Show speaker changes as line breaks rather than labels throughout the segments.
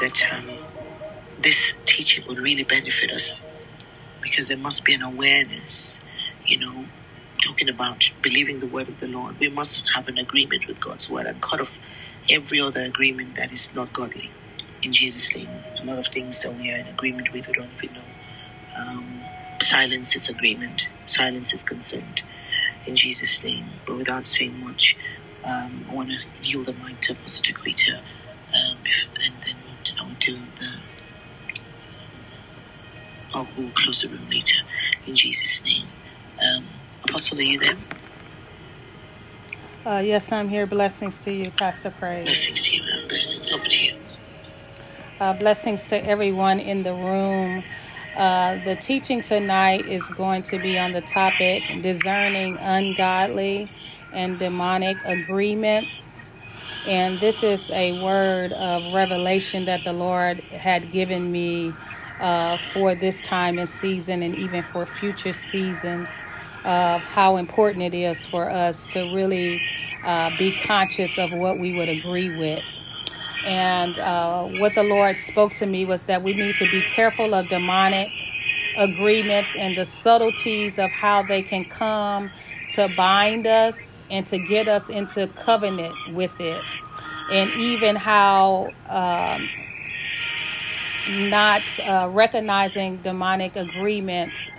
that um, this teaching would really benefit us because there must be an awareness, you know, talking about believing the word of the Lord. We must have an agreement with God's word and cut off every other agreement that is not godly. In Jesus' name, a lot of things that we are in agreement with, we don't even know. Um, silence is agreement, silence is consent. In Jesus' name, but without saying much, um, I want to yield the mic to Apostle Taquetta, um, and I will do the. I'll, we'll close the room later. In Jesus' name. Um, Apostle, are you there?
Uh, yes, I'm here. Blessings to you, Pastor Praise.
Blessings to you, and blessings over to you.
Uh, blessings to everyone in the room. Uh, the teaching tonight is going to be on the topic discerning ungodly and demonic agreements. And this is a word of revelation that the Lord had given me uh, for this time and season and even for future seasons of how important it is for us to really uh, be conscious of what we would agree with. And uh, what the Lord spoke to me was that we need to be careful of demonic agreements and the subtleties of how they can come to bind us and to get us into covenant with it. And even how um, not uh, recognizing demonic agreements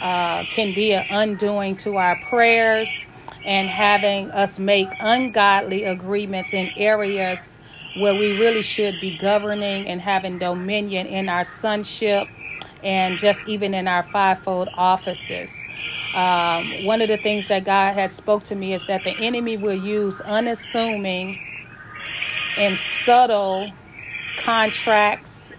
uh, can be an undoing to our prayers and having us make ungodly agreements in areas where we really should be governing and having dominion in our sonship and just even in our fivefold offices. Um, one of the things that God had spoke to me is that the enemy will use unassuming and subtle contracts,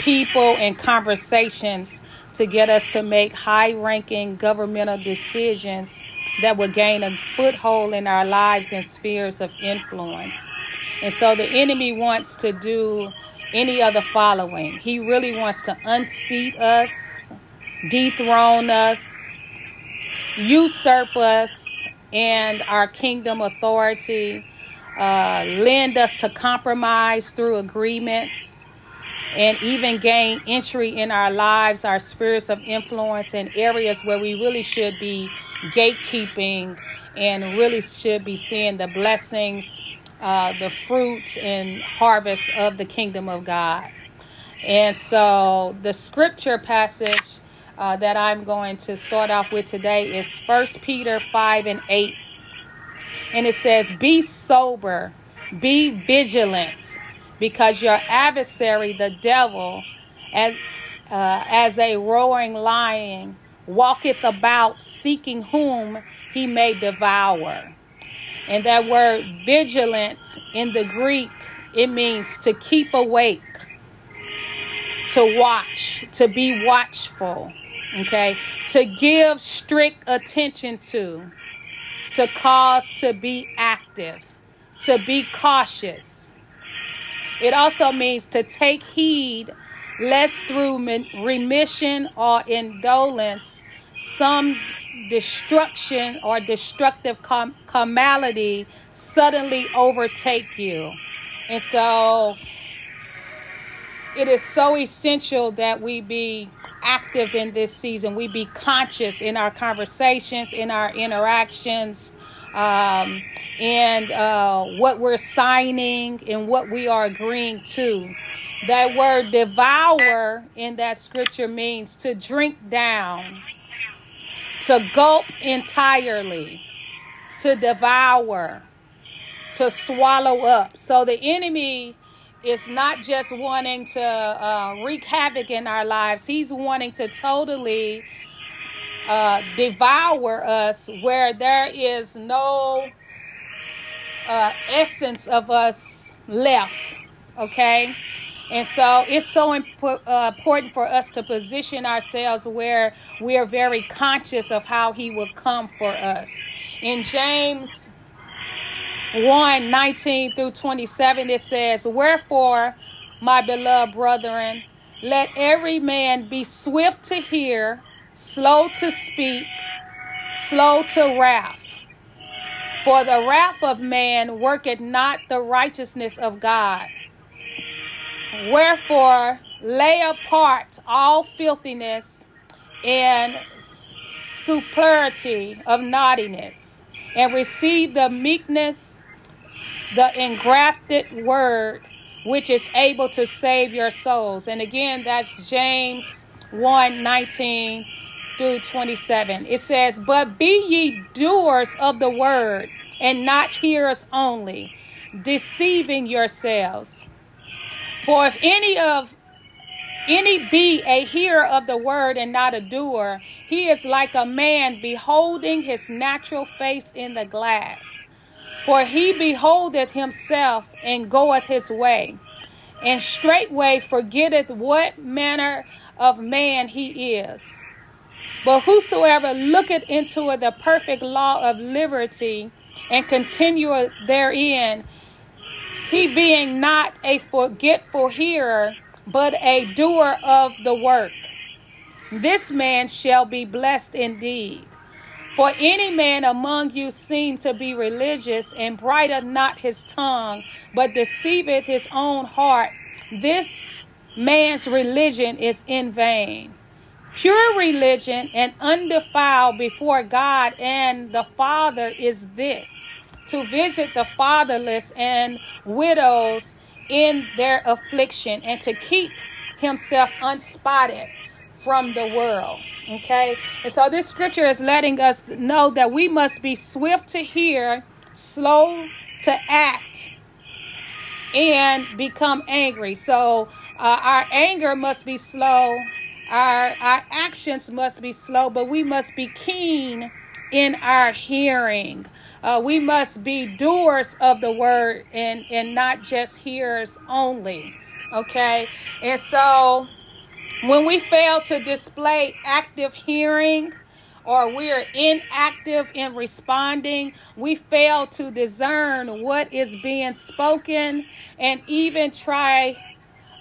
people, and conversations to get us to make high ranking governmental decisions that will gain a foothold in our lives and spheres of influence. And so the enemy wants to do any other following. He really wants to unseat us, dethrone us, usurp us and our kingdom authority, uh, lend us to compromise through agreements, and even gain entry in our lives, our spheres of influence, in areas where we really should be gatekeeping and really should be seeing the blessings, uh, the fruit and harvest of the kingdom of God. And so the scripture passage uh, that I'm going to start off with today is First Peter 5 and 8. And it says, Be sober, be vigilant, because your adversary, the devil, as, uh, as a roaring lion, walketh about seeking whom he may devour. And that word vigilant in the Greek, it means to keep awake, to watch, to be watchful, okay, to give strict attention to, to cause to be active, to be cautious. It also means to take heed lest through remission or indolence some destruction or destructive com- calamity suddenly overtake you. And so it is so essential that we be active in this season. We be conscious in our conversations, in our interactions, um, and uh, what we're signing and what we are agreeing to. That word devour in that scripture means to drink down, to gulp entirely, to devour, to swallow up. So the enemy is not just wanting to uh, wreak havoc in our lives, he's wanting to totally uh, devour us where there is no uh, essence of us left. Okay? And so it's so impo- uh, important for us to position ourselves where we are very conscious of how he will come for us. In James 1 19 through 27, it says, Wherefore, my beloved brethren, let every man be swift to hear, slow to speak, slow to wrath. For the wrath of man worketh not the righteousness of God. Wherefore, lay apart all filthiness and superfluity of naughtiness, and receive the meekness, the engrafted word, which is able to save your souls. And again, that's James 1 19 through 27. It says, But be ye doers of the word, and not hearers only, deceiving yourselves. For if any of any be a hearer of the word and not a doer, he is like a man beholding his natural face in the glass. For he beholdeth himself and goeth his way, and straightway forgetteth what manner of man he is. But whosoever looketh into the perfect law of liberty and continueth therein, he being not a forgetful hearer, but a doer of the work, this man shall be blessed indeed. For any man among you seem to be religious and brideth not his tongue, but deceiveth his own heart. This man's religion is in vain. Pure religion and undefiled before God and the Father is this to visit the fatherless and widows in their affliction and to keep himself unspotted from the world. Okay, and so this scripture is letting us know that we must be swift to hear, slow to act, and become angry. So uh, our anger must be slow, our our actions must be slow, but we must be keen in our hearing. Uh, we must be doers of the word and, and not just hearers only. Okay? And so when we fail to display active hearing, or we're inactive in responding, we fail to discern what is being spoken and even try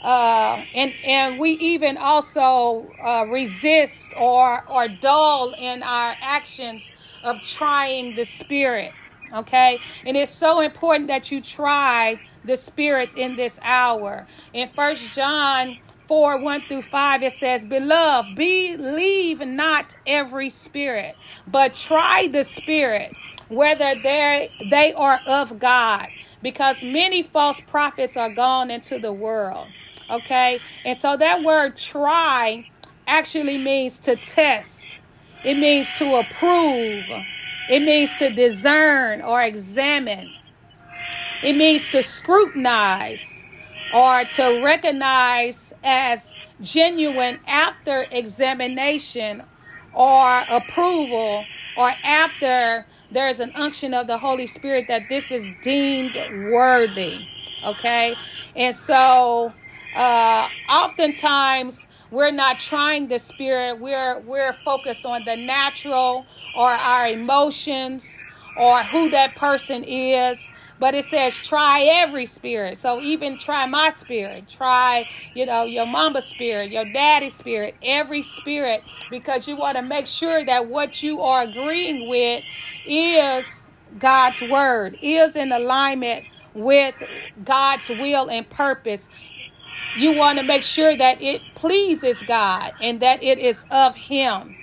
uh, and and we even also uh, resist or or dull in our actions of trying the spirit. Okay, and it's so important that you try the spirits in this hour. In First John 4 1 through 5, it says, Beloved, believe not every spirit, but try the spirit, whether they they are of God, because many false prophets are gone into the world. Okay, and so that word try actually means to test it means to approve. It means to discern or examine. It means to scrutinize or to recognize as genuine after examination or approval or after there's an unction of the Holy Spirit that this is deemed worthy. Okay? And so, uh, oftentimes, we're not trying the spirit we're we're focused on the natural or our emotions or who that person is but it says try every spirit so even try my spirit try you know your mama spirit your daddy spirit every spirit because you want to make sure that what you are agreeing with is god's word is in alignment with god's will and purpose you want to make sure that it pleases God and that it is of Him.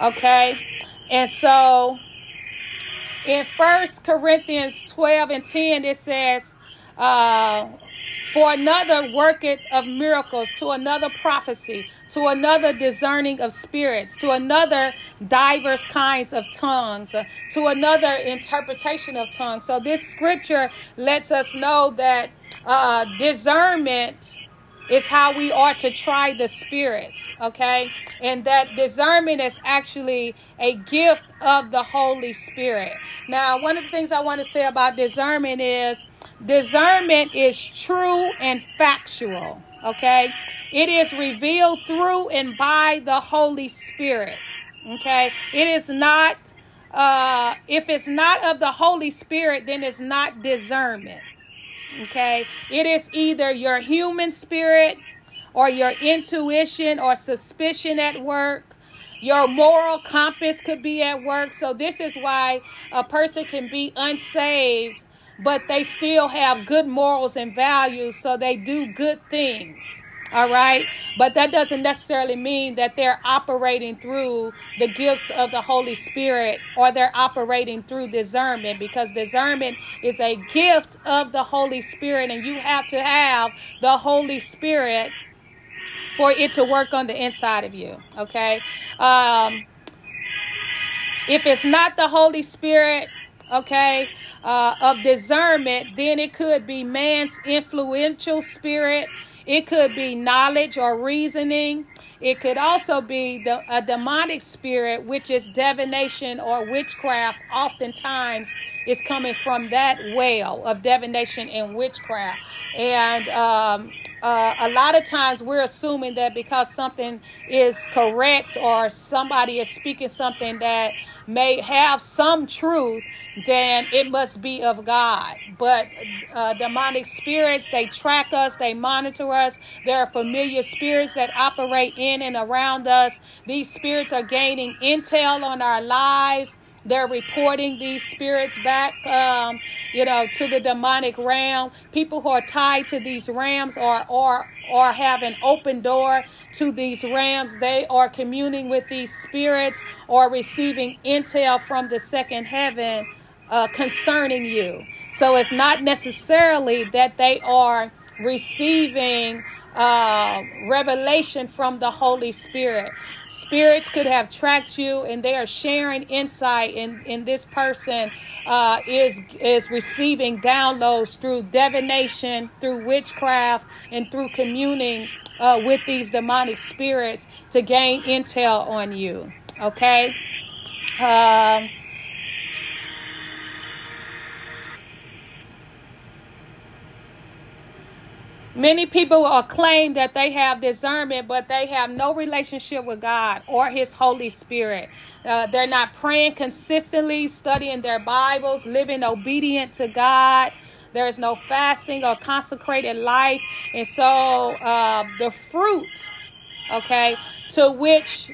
Okay? And so in First Corinthians 12 and 10, it says, uh, For another worketh of miracles, to another prophecy, to another discerning of spirits, to another diverse kinds of tongues, uh, to another interpretation of tongues. So this scripture lets us know that uh, discernment is how we are to try the spirits, okay? And that discernment is actually a gift of the Holy Spirit. Now, one of the things I want to say about discernment is discernment is true and factual, okay? It is revealed through and by the Holy Spirit, okay? It is not, uh, if it's not of the Holy Spirit, then it's not discernment. Okay? It is either your human spirit or your intuition or suspicion at work. Your moral compass could be at work. So, this is why a person can be unsaved but they still have good morals and values, so they do good things. All right. But that doesn't necessarily mean that they're operating through the gifts of the Holy Spirit or they're operating through discernment because discernment is a gift of the Holy Spirit and you have to have the Holy Spirit for it to work on the inside of you. Okay. Um, if it's not the Holy Spirit, okay, uh, of discernment, then it could be man's influential spirit it could be knowledge or reasoning. It could also be the, a demonic spirit, which is divination or witchcraft. Oftentimes, is coming from that well of divination and witchcraft. And um, uh, a lot of times we're assuming that because something is correct or somebody is speaking something that may have some truth, then it must be of God. But uh, demonic spirits, they track us, they monitor us. There are familiar spirits that operate in and around us. These spirits are gaining intel on our lives. They're reporting these spirits back, um, you know, to the demonic realm. People who are tied to these rams or or or have an open door to these rams. They are communing with these spirits or receiving intel from the second heaven uh, concerning you. So it's not necessarily that they are receiving uh, revelation from the Holy Spirit. Spirits could have tracked you, and they are sharing insight. In in this person uh, is is receiving downloads through divination, through witchcraft, and through communing uh, with these demonic spirits to gain intel on you. Okay. Um, Many people will claim that they have discernment, but they have no relationship with God or His Holy Spirit. Uh, they're not praying consistently, studying their Bibles, living obedient to God. There is no fasting or consecrated life. And so uh, the fruit, okay, to which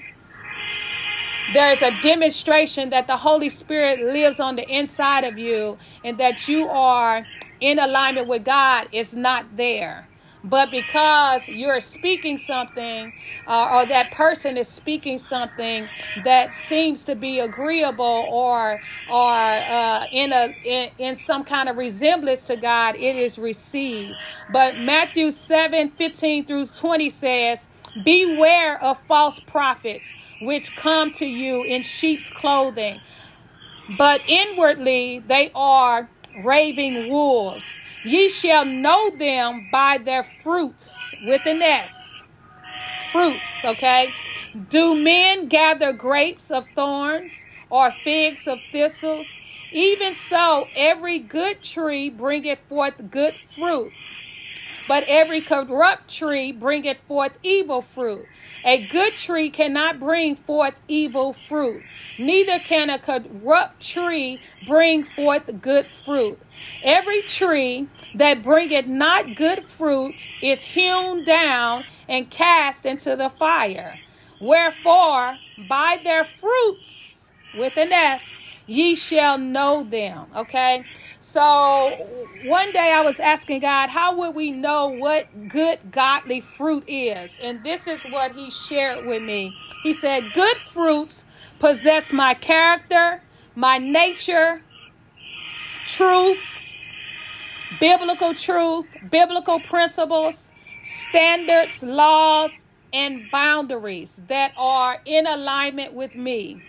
there's a demonstration that the Holy Spirit lives on the inside of you and that you are in alignment with God is not there but because you're speaking something uh, or that person is speaking something that seems to be agreeable or or uh, in a in, in some kind of resemblance to God it is received. But Matthew 7 15 through 20 says beware of false prophets which come to you in sheep's clothing but inwardly they are raving wolves Ye shall know them by their fruits with an S. Fruits, okay? Do men gather grapes of thorns or figs of thistles? Even so, every good tree bringeth forth good fruit, but every corrupt tree bringeth forth evil fruit. A good tree cannot bring forth evil fruit, neither can a corrupt tree bring forth good fruit. Every tree that bringeth not good fruit is hewn down and cast into the fire. Wherefore, by their fruits, with an S, ye shall know them. Okay? So one day I was asking God, how would we know what good godly fruit is? And this is what he shared with me. He said, Good fruits possess my character, my nature, truth, biblical truth, biblical principles, standards, laws, and boundaries that are in alignment with me.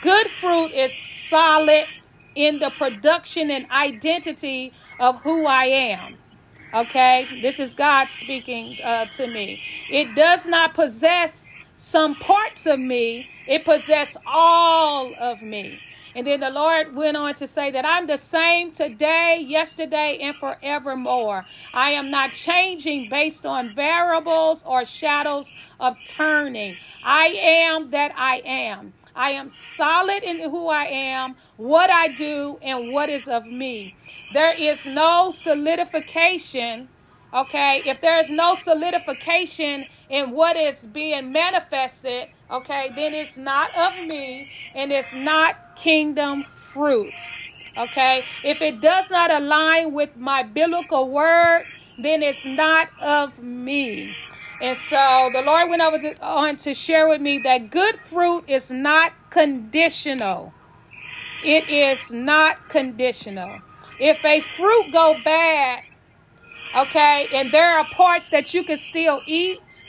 Good fruit is solid in the production and identity of who I am. Okay, this is God speaking uh, to me. It does not possess some parts of me, it possesses all of me. And then the Lord went on to say that I'm the same today, yesterday, and forevermore. I am not changing based on variables or shadows of turning. I am that I am. I am solid in who I am, what I do, and what is of me. There is no solidification. Okay, if there is no solidification in what is being manifested, okay, then it's not of me and it's not kingdom fruit. Okay? If it does not align with my biblical word, then it's not of me. And so the Lord went over to, on to share with me that good fruit is not conditional. It is not conditional. If a fruit go bad, okay, and there are parts that you can still eat,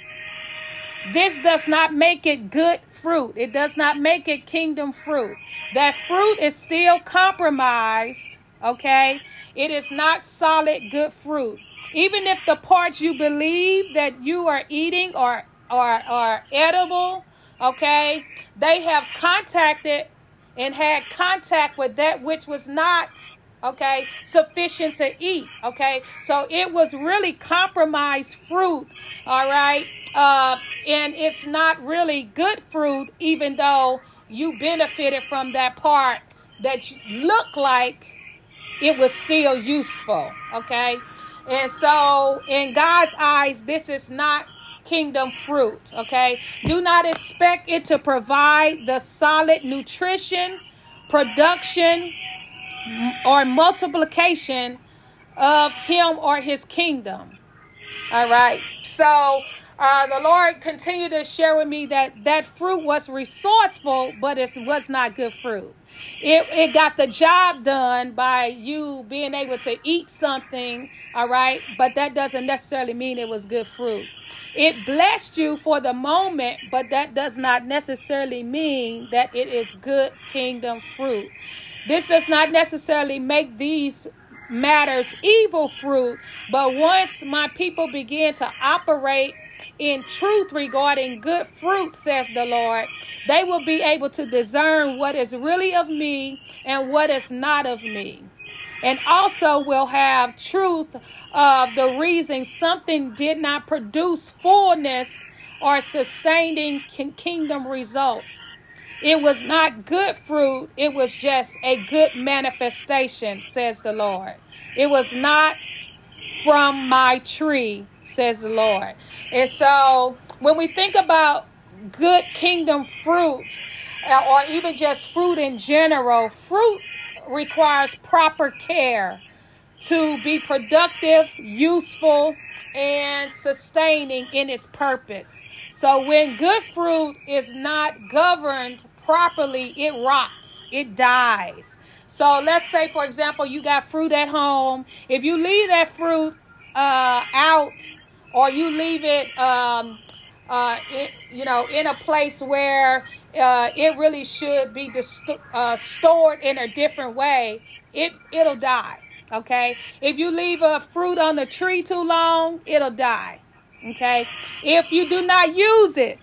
this does not make it good fruit. It does not make it kingdom fruit. That fruit is still compromised, okay? It is not solid good fruit. Even if the parts you believe that you are eating are are are edible, okay? They have contacted and had contact with that which was not okay sufficient to eat okay so it was really compromised fruit all right uh, and it's not really good fruit, even though you benefited from that part that looked like it was still useful. Okay, and so in God's eyes, this is not kingdom fruit. Okay, do not expect it to provide the solid nutrition, production, or multiplication of Him or His kingdom. All right, so uh, the Lord continued to share with me that that fruit was resourceful, but it was not good fruit. It, it got the job done by you being able to eat something, all right, but that doesn't necessarily mean it was good fruit. It blessed you for the moment, but that does not necessarily mean that it is good kingdom fruit. This does not necessarily make these matters evil fruit, but once my people begin to operate in truth regarding good fruit, says the Lord, they will be able to discern what is really of me and what is not of me. And also will have truth of the reason something did not produce fullness or sustaining kingdom results. It was not good fruit, it was just a good manifestation, says the Lord. It was not from my tree, says the Lord. And so when we think about good kingdom fruit, uh, or even just fruit in general, fruit requires proper care to be productive, useful, and sustaining in its purpose. So when good fruit is not governed properly, it rots, it dies. So let's say, for example, you got fruit at home. If you leave that fruit uh, out or you leave it, um, uh, it, you know, in a place where uh, it really should be dist- uh, stored in a different way, it it'll die. Okay, if you leave a fruit on the tree too long, it'll die. Okay, if you do not use it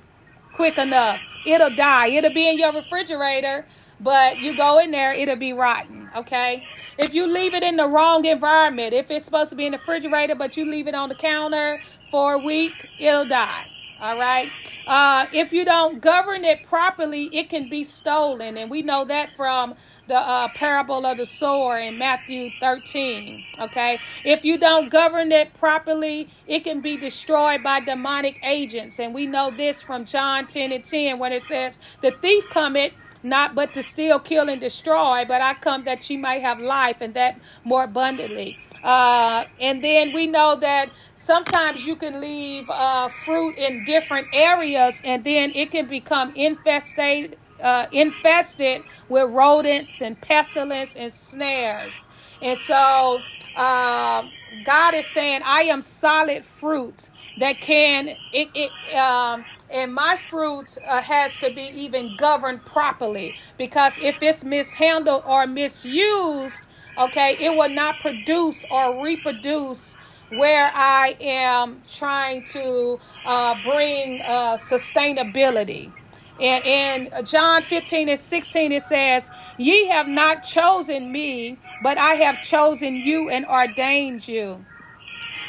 quick enough, it'll die. It'll be in your refrigerator, but you go in there, it'll be rotten. Okay, if you leave it in the wrong environment, if it's supposed to be in the refrigerator, but you leave it on the counter for a week, it'll die. All right. Uh, if you don't govern it properly, it can be stolen. And we know that from the uh, parable of the sower in Matthew 13. Okay. If you don't govern it properly, it can be destroyed by demonic agents. And we know this from John 10 and 10 when it says, The thief cometh not but to steal, kill, and destroy, but I come that she might have life and that more abundantly. Uh, and then we know that sometimes you can leave uh, fruit in different areas and then it can become infested, uh, infested with rodents and pestilence and snares. And so uh, God is saying, I am solid fruit that can, it, it, um, and my fruit uh, has to be even governed properly because if it's mishandled or misused, okay, it will not produce or reproduce where I am trying to uh, bring uh, sustainability. And in John 15 and 16, it says, Ye have not chosen me, but I have chosen you and ordained you,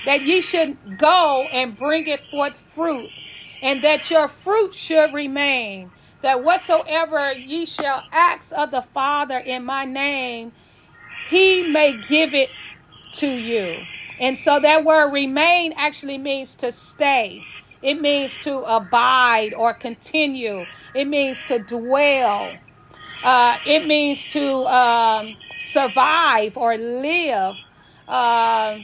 that ye should go and bring it forth fruit, and that your fruit should remain, that whatsoever ye shall ask of the Father in my name, he may give it to you. And so that word remain actually means to stay. It means to abide or continue. It means to dwell. Uh, it means to um, survive or live. Uh,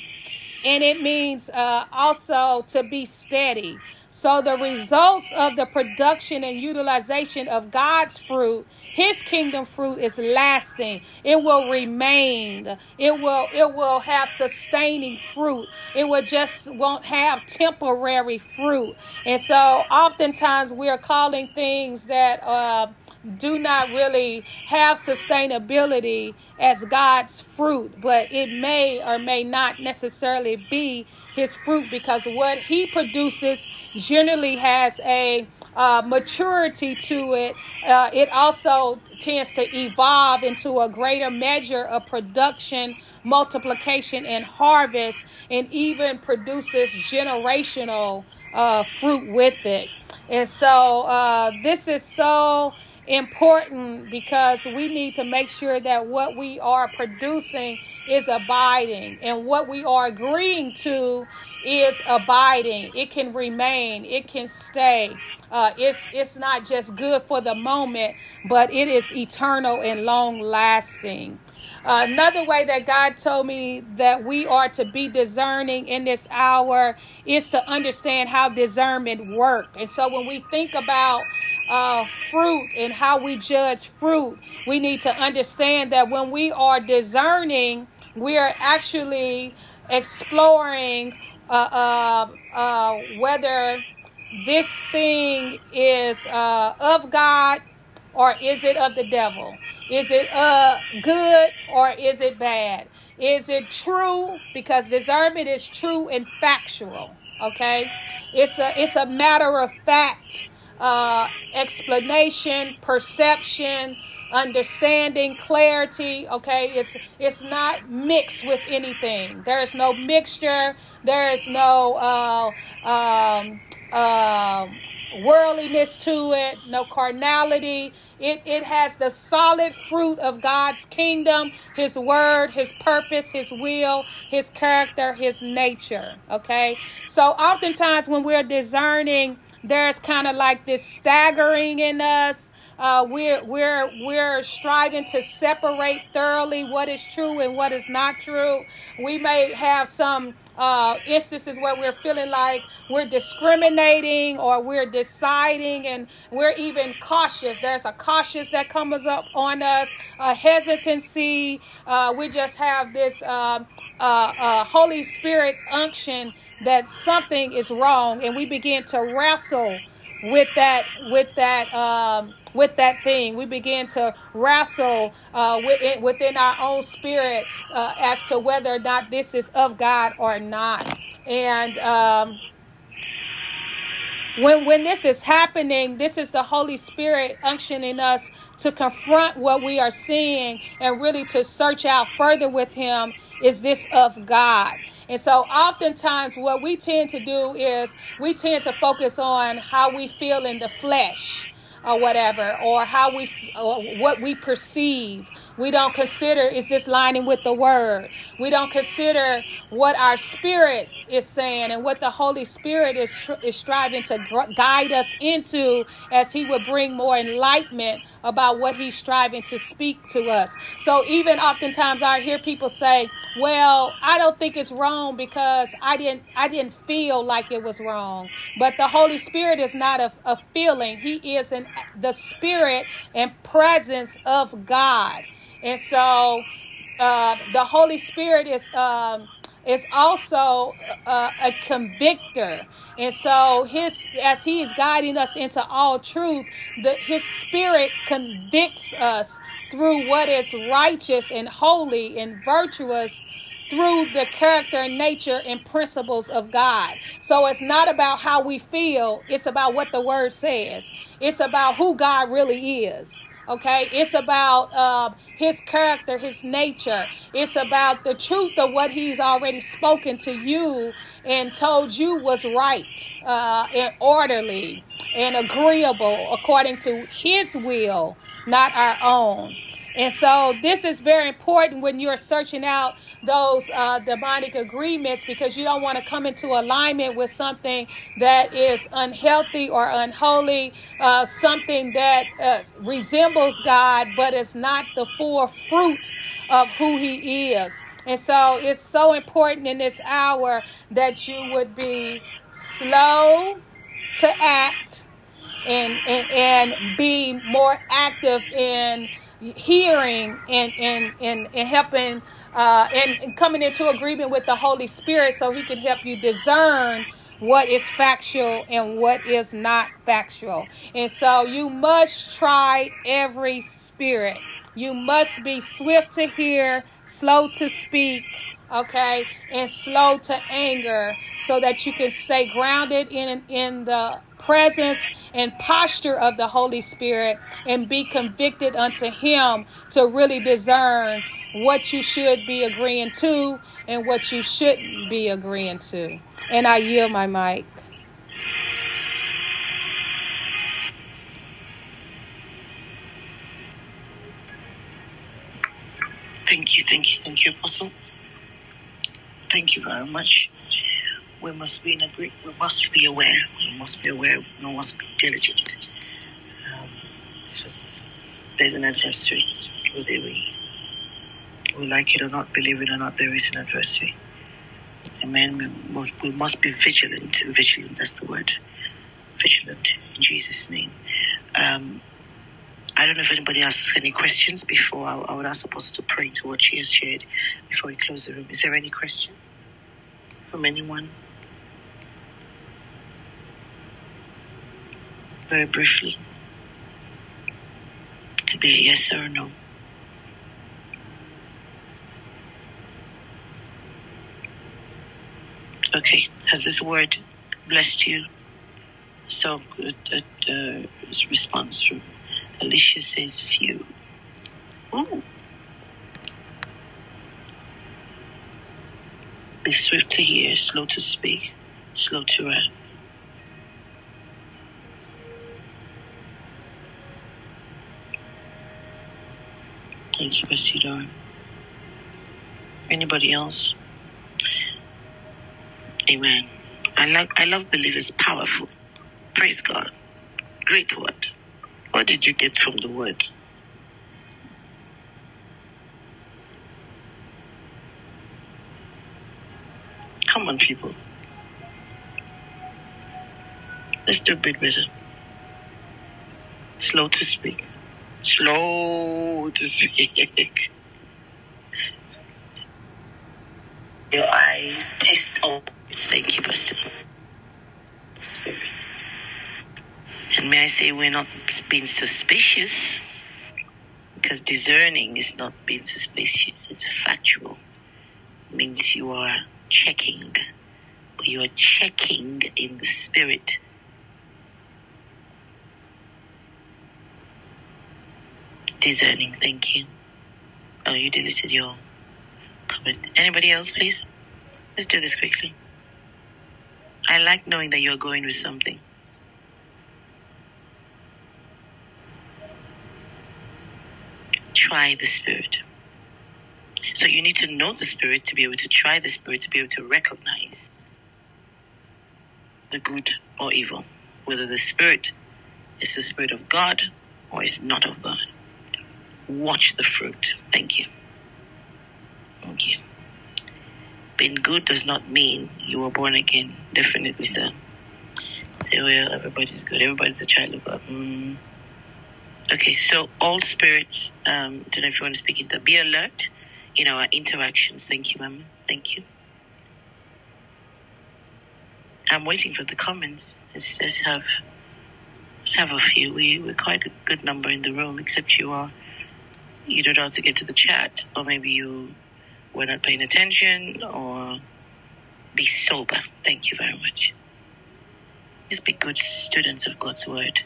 and it means uh, also to be steady. So the results of the production and utilization of God's fruit his kingdom fruit is lasting. It will remain. It will it will have sustaining fruit. It will just won't have temporary fruit. And so oftentimes we're calling things that uh, do not really have sustainability as God's fruit, but it may or may not necessarily be his fruit because what he produces generally has a uh, maturity to it, uh, it also tends to evolve into a greater measure of production, multiplication, and harvest, and even produces generational uh, fruit with it. And so, uh, this is so important because we need to make sure that what we are producing is abiding and what we are agreeing to is abiding. It can remain. It can stay. Uh, it's it's not just good for the moment, but it is eternal and long lasting. Uh, another way that God told me that we are to be discerning in this hour is to understand how discernment work. And so when we think about uh, fruit and how we judge fruit, we need to understand that when we are discerning, we are actually exploring uh, uh, uh, whether this thing is uh, of God or is it of the devil? Is it uh, good or is it bad? Is it true? Because discernment is true and factual. Okay, it's a it's a matter of fact, uh, explanation, perception, understanding, clarity. Okay, it's it's not mixed with anything. There is no mixture. There is no uh, um, uh, worldliness to it, no carnality. It, it has the solid fruit of God's kingdom, His word, His purpose, His will, His character, His nature. Okay? So, oftentimes when we're discerning, there's kind of like this staggering in us uh, we're we're we're striving to separate thoroughly what is true and what is not true. We may have some uh, instances where we're feeling like we're discriminating or we're deciding and we're even cautious. There's a cautious that comes up on us, a hesitancy. Uh, we just have this um, uh, uh, Holy Spirit unction that something is wrong, and we begin to wrestle with that with that. Um, with that thing. We begin to wrestle uh, within, our own spirit uh, as to whether or not this is of God or not. And um, when when this is happening, this is the Holy Spirit unctioning us to confront what we are seeing and really to search out further with Him. Is this of God? And so, oftentimes, what we tend to do is we tend to focus on how we feel in the flesh or whatever, or how we, or what we perceive. We don't consider is this lining with the word. We don't consider what our spirit is saying and what the Holy Spirit is is striving to guide us into as He would bring more enlightenment about what He's striving to speak to us. So even oftentimes I hear people say, "Well, I don't think it's wrong because I didn't I didn't feel like it was wrong." But the Holy Spirit is not a, a feeling; He is an the Spirit and presence of God. And so uh, the Holy Spirit is um, is also uh, a convictor. And so his as he is guiding us into all truth, the his spirit convicts us through what is righteous and holy and virtuous through the character and nature and principles of God. So it's not about how we feel, it's about what the word says. It's about who God really is. Okay, it's about uh, his character, his nature. It's about the truth of what he's already spoken to you and told you was right uh, and orderly and agreeable according to his will, not our own. And so, this is very important when you're searching out those uh, demonic agreements because you don't want to come into alignment with something that is unhealthy or unholy, uh, something that uh, resembles God, but is not the full fruit of who He is. And so it's so important in this hour that you would be slow to act and, and, and be more active in hearing and, and, and, and helping uh, and, and coming into agreement with the Holy Spirit so he can help you discern what is factual and what is not factual. And so you must try every spirit. You must be swift to hear, slow to speak, okay, and slow to anger so that you can stay grounded in in the presence and posture of the Holy Spirit and be convicted unto him to really discern what you should be agreeing to and what you shouldn't be agreeing to. And I yield my mic.
Thank you, thank you, thank you, Apostle. Thank you very much. We must be in a great, we must be aware. We must be aware. We must be diligent. Um, because there's an adversary. Whether we, we like it or not, believe it or not, there is an adversary. Amen. We must, we must be vigilant. Vigilant, that's the word. Vigilant in Jesus' name. Um, I don't know if anybody asks any questions before I, I would ask the Apostle to pray to what she has shared before we close the room. Is there any question from anyone? Very briefly. Could be a yes or a no. Okay, has this word blessed you? So good uh, uh, response from Alicia says few. Ooh. Be swift to hear, slow to speak, slow to wrath. Thank you, Bessie Darn. Anybody else? Amen. I like I love believers powerful. Praise God. Great word. What did you get from the word? Come on, people. Let's do a bit better. Slow to speak. Slow to speak. Your eyes test all. Thank you, Pastor. And may I say, we're not being suspicious because discerning is not being suspicious, it's factual. It means you are checking, you are checking in the spirit. Discerning, thank you. Oh, you deleted your comment. Anybody else, please? Let's do this quickly. I like knowing that you're going with something. try the Spirit. So you need to know the Spirit to be able to try the Spirit, to be able to recognize the good or evil, whether the Spirit is the Spirit of God or is not of God. Watch the fruit. Thank you. Thank you. Being good does not mean you were born again. Definitely, sir. Say, well, everybody's good. Everybody's a child of God. Mm. Okay, so all spirits, um, don't know if you want to speak into, be alert in our interactions. Thank you, Mama. Thank you. I'm waiting for the comments. Let's, let's have let's have a few. We we're quite a good number in the room, except you are you don't know how to get to the chat, or maybe you were not paying attention, or be sober. Thank you very much. Just be good students of God's word.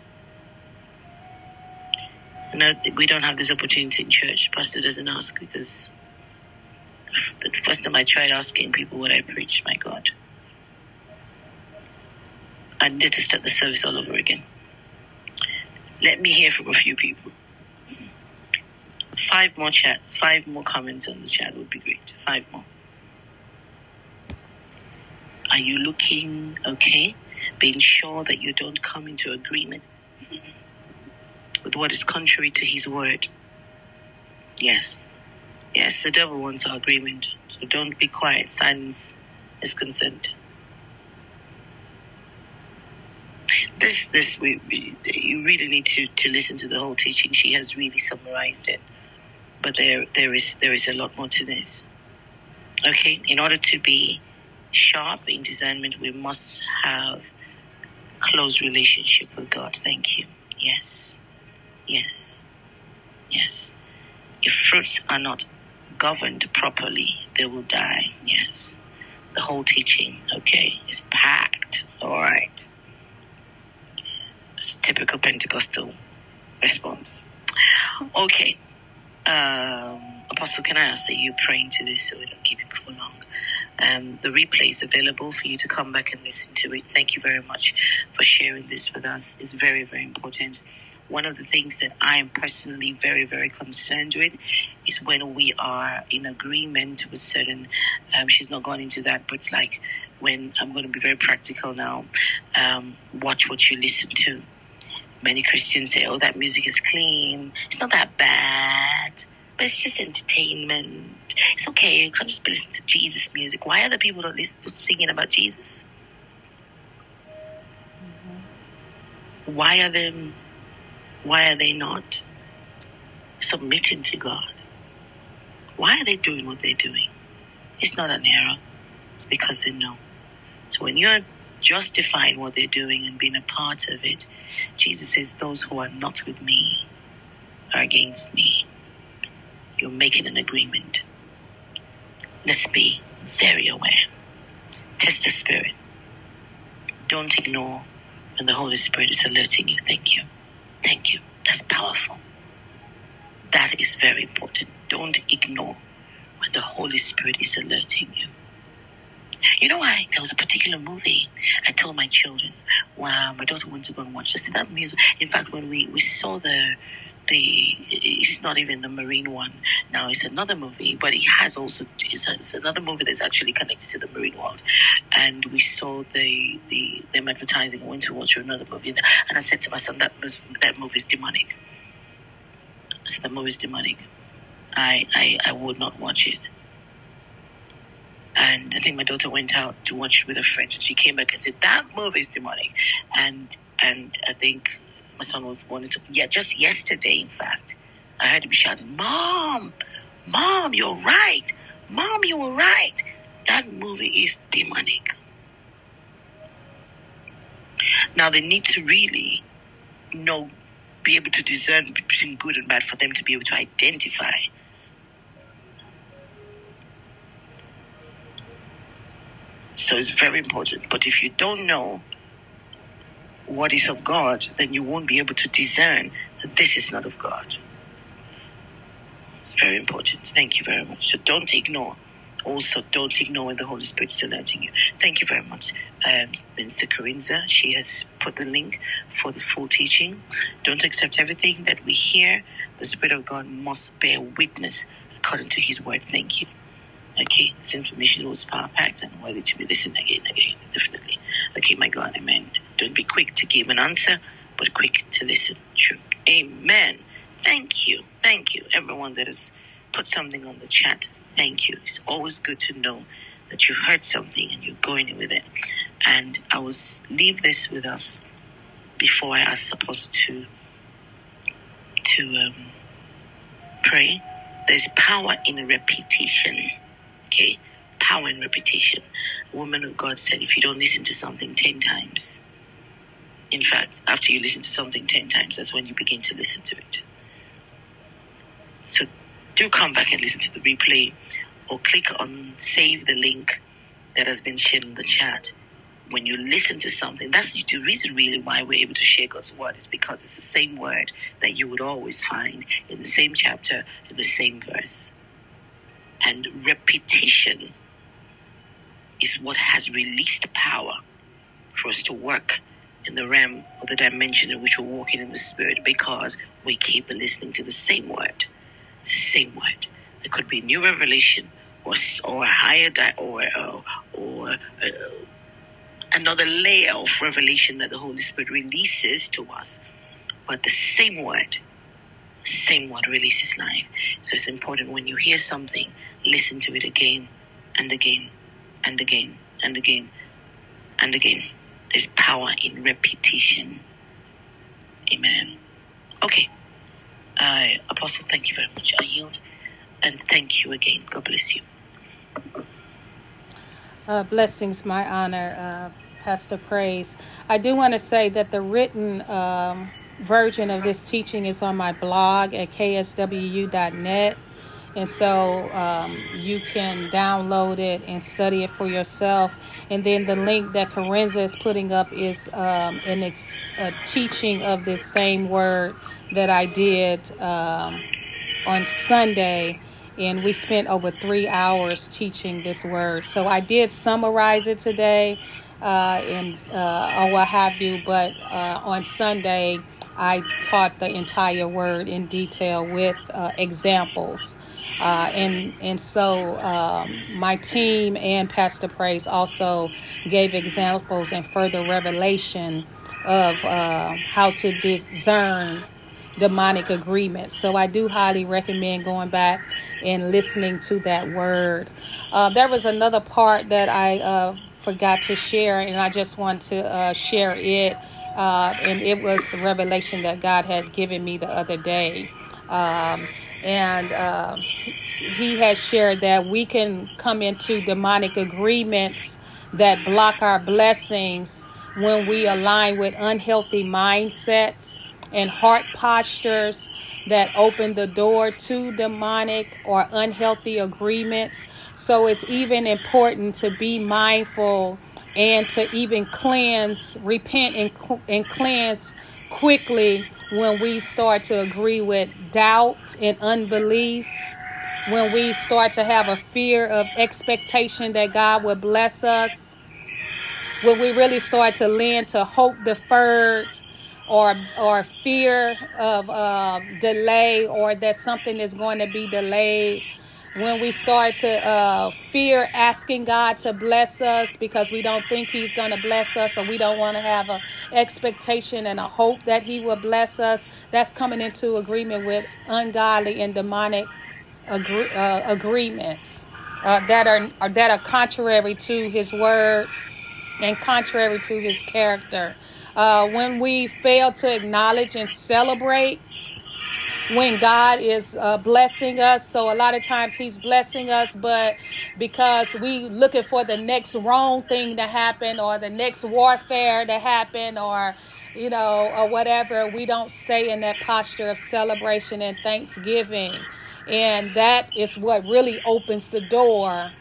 No, we don't have this opportunity in church. Pastor doesn't ask because the first time I tried asking people what I preach, my God, I need to start the service all over again. Let me hear from a few people. Five more chats, five more comments on the chat would be great. Five more. Are you looking okay? Being sure that you don't come into agreement with what is contrary to his word. Yes. Yes, the devil wants our agreement. So don't be quiet. Silence is consent. This, this, we, we, you really need to, to listen to the whole teaching. She has really summarized it, but there, there is, there is a lot more to this. Okay, in order to be sharp in discernment, we must have close relationship with God. Thank you. Yes, yes, yes. If fruits are not governed properly, they will die. Yes. The whole teaching, okay, is packed. All right. It's a typical Pentecostal response. Okay. Um, Apostle, can I ask that you pray into this so we don't keep it for long? Um, the replay is available for you to come back and listen to it. Thank you very much for sharing this with us. It's very, very important one of the things that I am personally very, very concerned with is when we are in agreement with certain. Um, she's not gone into that, but it's like when I'm going to be very practical now. Um, watch what you listen to. Many Christians say, "Oh, that music is clean. It's not that bad." But it's just entertainment. It's okay. You can't just be listening to Jesus music. Why are the people not listening, singing about Jesus? Mm-hmm. Why are them why are they not submitting to God? Why are they doing what they're doing? It's not an error, it's because they know. So when you're justifying what they're doing and being a part of it, Jesus says, Those who are not with me are against me. You're making an agreement. Let's be very aware. Test the Spirit. Don't ignore when the Holy Spirit is alerting you. Thank you. Thank you. That's powerful. That is very important. Don't ignore when the Holy Spirit is alerting you. You know why? There was a particular movie I told my children. Wow, my daughter wanted to go and watch. Said that music. In fact, when we, we saw the the it's not even the marine one now it's another movie but it has also it's, it's, another movie that's actually connected to the marine world and we saw the the them advertising I went to watch another movie and i said to my son that was that movie is demonic i said the movie is demonic i i i would not watch it and I think my daughter went out to watch with a friend, and she came back and said that movie is demonic. And and I think my son was wanting to, yeah, just yesterday, in fact, I heard him shouting, Mom, Mom, you're right. Mom, you were right. That movie is demonic. Now they need to really know, be able to discern between good and bad for them to be able to identify. So it's very important. But if you don't know, what is of God, then you won't be able to discern that this is not of God. It's very important. Thank you very much. So don't ignore. Also, don't ignore when the Holy Spirit is alerting you. Thank you very much, um, Minister Corinza. She has put the link for the full teaching. Don't accept everything that we hear. The Spirit of God must bear witness according to His word. Thank you. Okay, this information was power packed and worthy to be listened again, again, definitely. Okay, my God, amen. Don't be quick to give an answer, but quick to listen. True. Amen. Thank you. Thank you, everyone that has put something on the chat. Thank you. It's always good to know that you heard something and you're going with it. And I will leave this with us before I ask Apostle to to um, pray. There's power in repetition. Okay, power and repetition. A woman of God said, if you don't listen to something ten times, in fact, after you listen to something 10 times, that's when you begin to listen to it. So do come back and listen to the replay or click on save the link that has been shared in the chat. When you listen to something, that's the reason really why we're able to share God's word is because it's the same word that you would always find in the same chapter, in the same verse. And repetition is what has released power for us to work in the realm or the dimension in which we're walking in the spirit because we keep listening to the same word. It's the same word. There could be new revelation or or a higher di- or uh, or uh, another layer of revelation that the Holy Spirit releases to us. But the same word, same word releases life. So it's important when you hear something, listen to it again and again and again and again and again. There's power in repetition. Amen. Okay. Uh, Apostle, thank you very much. I yield. And thank you again. God bless you.
Uh, blessings, my honor, uh, Pastor Praise. I do want to say that the written um, version of this teaching is on my blog at kswu.net. And so um, you can download it and study it for yourself. And then the link that Carenza is putting up is um, an ex- a teaching of this same word that I did um, on Sunday. And we spent over three hours teaching this word. So I did summarize it today uh, and uh, or what have you. But uh, on Sunday, I taught the entire word in detail with uh, examples. Uh, and and so um, my team and Pastor Praise also gave examples and further revelation of uh, how to discern demonic agreements. So I do highly recommend going back and listening to that word. Uh, there was another part that I uh, forgot to share, and I just want to uh, share it. Uh, and it was a revelation that God had given me the other day. Um, and uh, he has shared that we can come into demonic agreements that block our blessings when we align with unhealthy mindsets and heart postures that open the door to demonic or unhealthy agreements. So it's even important to be mindful and to even cleanse, repent, and, and cleanse quickly when we start to agree with doubt and unbelief, when we start to have a fear of expectation that God will bless us, when we really start to lean to hope deferred or or fear of uh, delay or that something is going to be delayed when we start to uh, fear asking God to bless us because we don't think He's going to bless us, or we don't want to have an expectation and a hope that He will bless us, that's coming into agreement with ungodly and demonic agree, uh, agreements uh, that are, are that are contrary to His word and contrary to His character. Uh, when we fail to acknowledge and celebrate when God is uh, blessing us. So a lot of times He's blessing us, but because we looking for the next wrong thing to happen or the next warfare to happen or you know or whatever, we don't stay in that posture of celebration and thanksgiving, and that is what really opens the door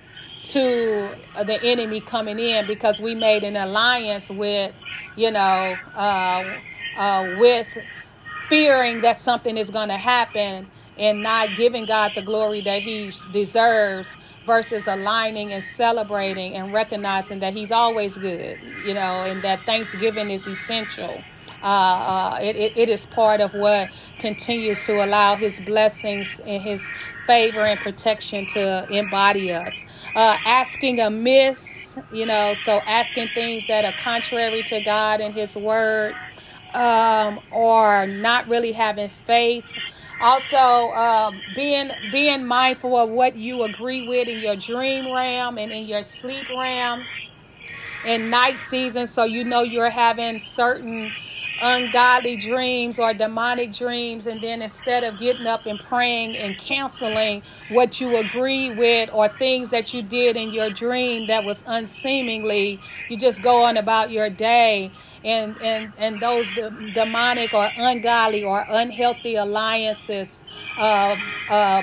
to the enemy coming in because we made an alliance with you know uh, uh, with fearing that something is going to happen and not giving God the glory that he deserves versus aligning and celebrating and recognizing that he's always good, you know, and that Thanksgiving is essential. Uh, uh, it, it, it is part of what continues to allow his blessings and his favor and protection to embody us. Uh, asking amiss, you know, so asking things that are contrary to God and his word um, or not really having faith. Also, uh, being being mindful of what you agree with in your dream realm and in your sleep realm in night season, so you know you're having certain ungodly dreams or demonic dreams, and then instead of getting up and praying and counseling what you agree with or things that you did in your dream that was unseemingly, you just go on about your day and and and those de- demonic or ungodly or unhealthy alliances uh, uh,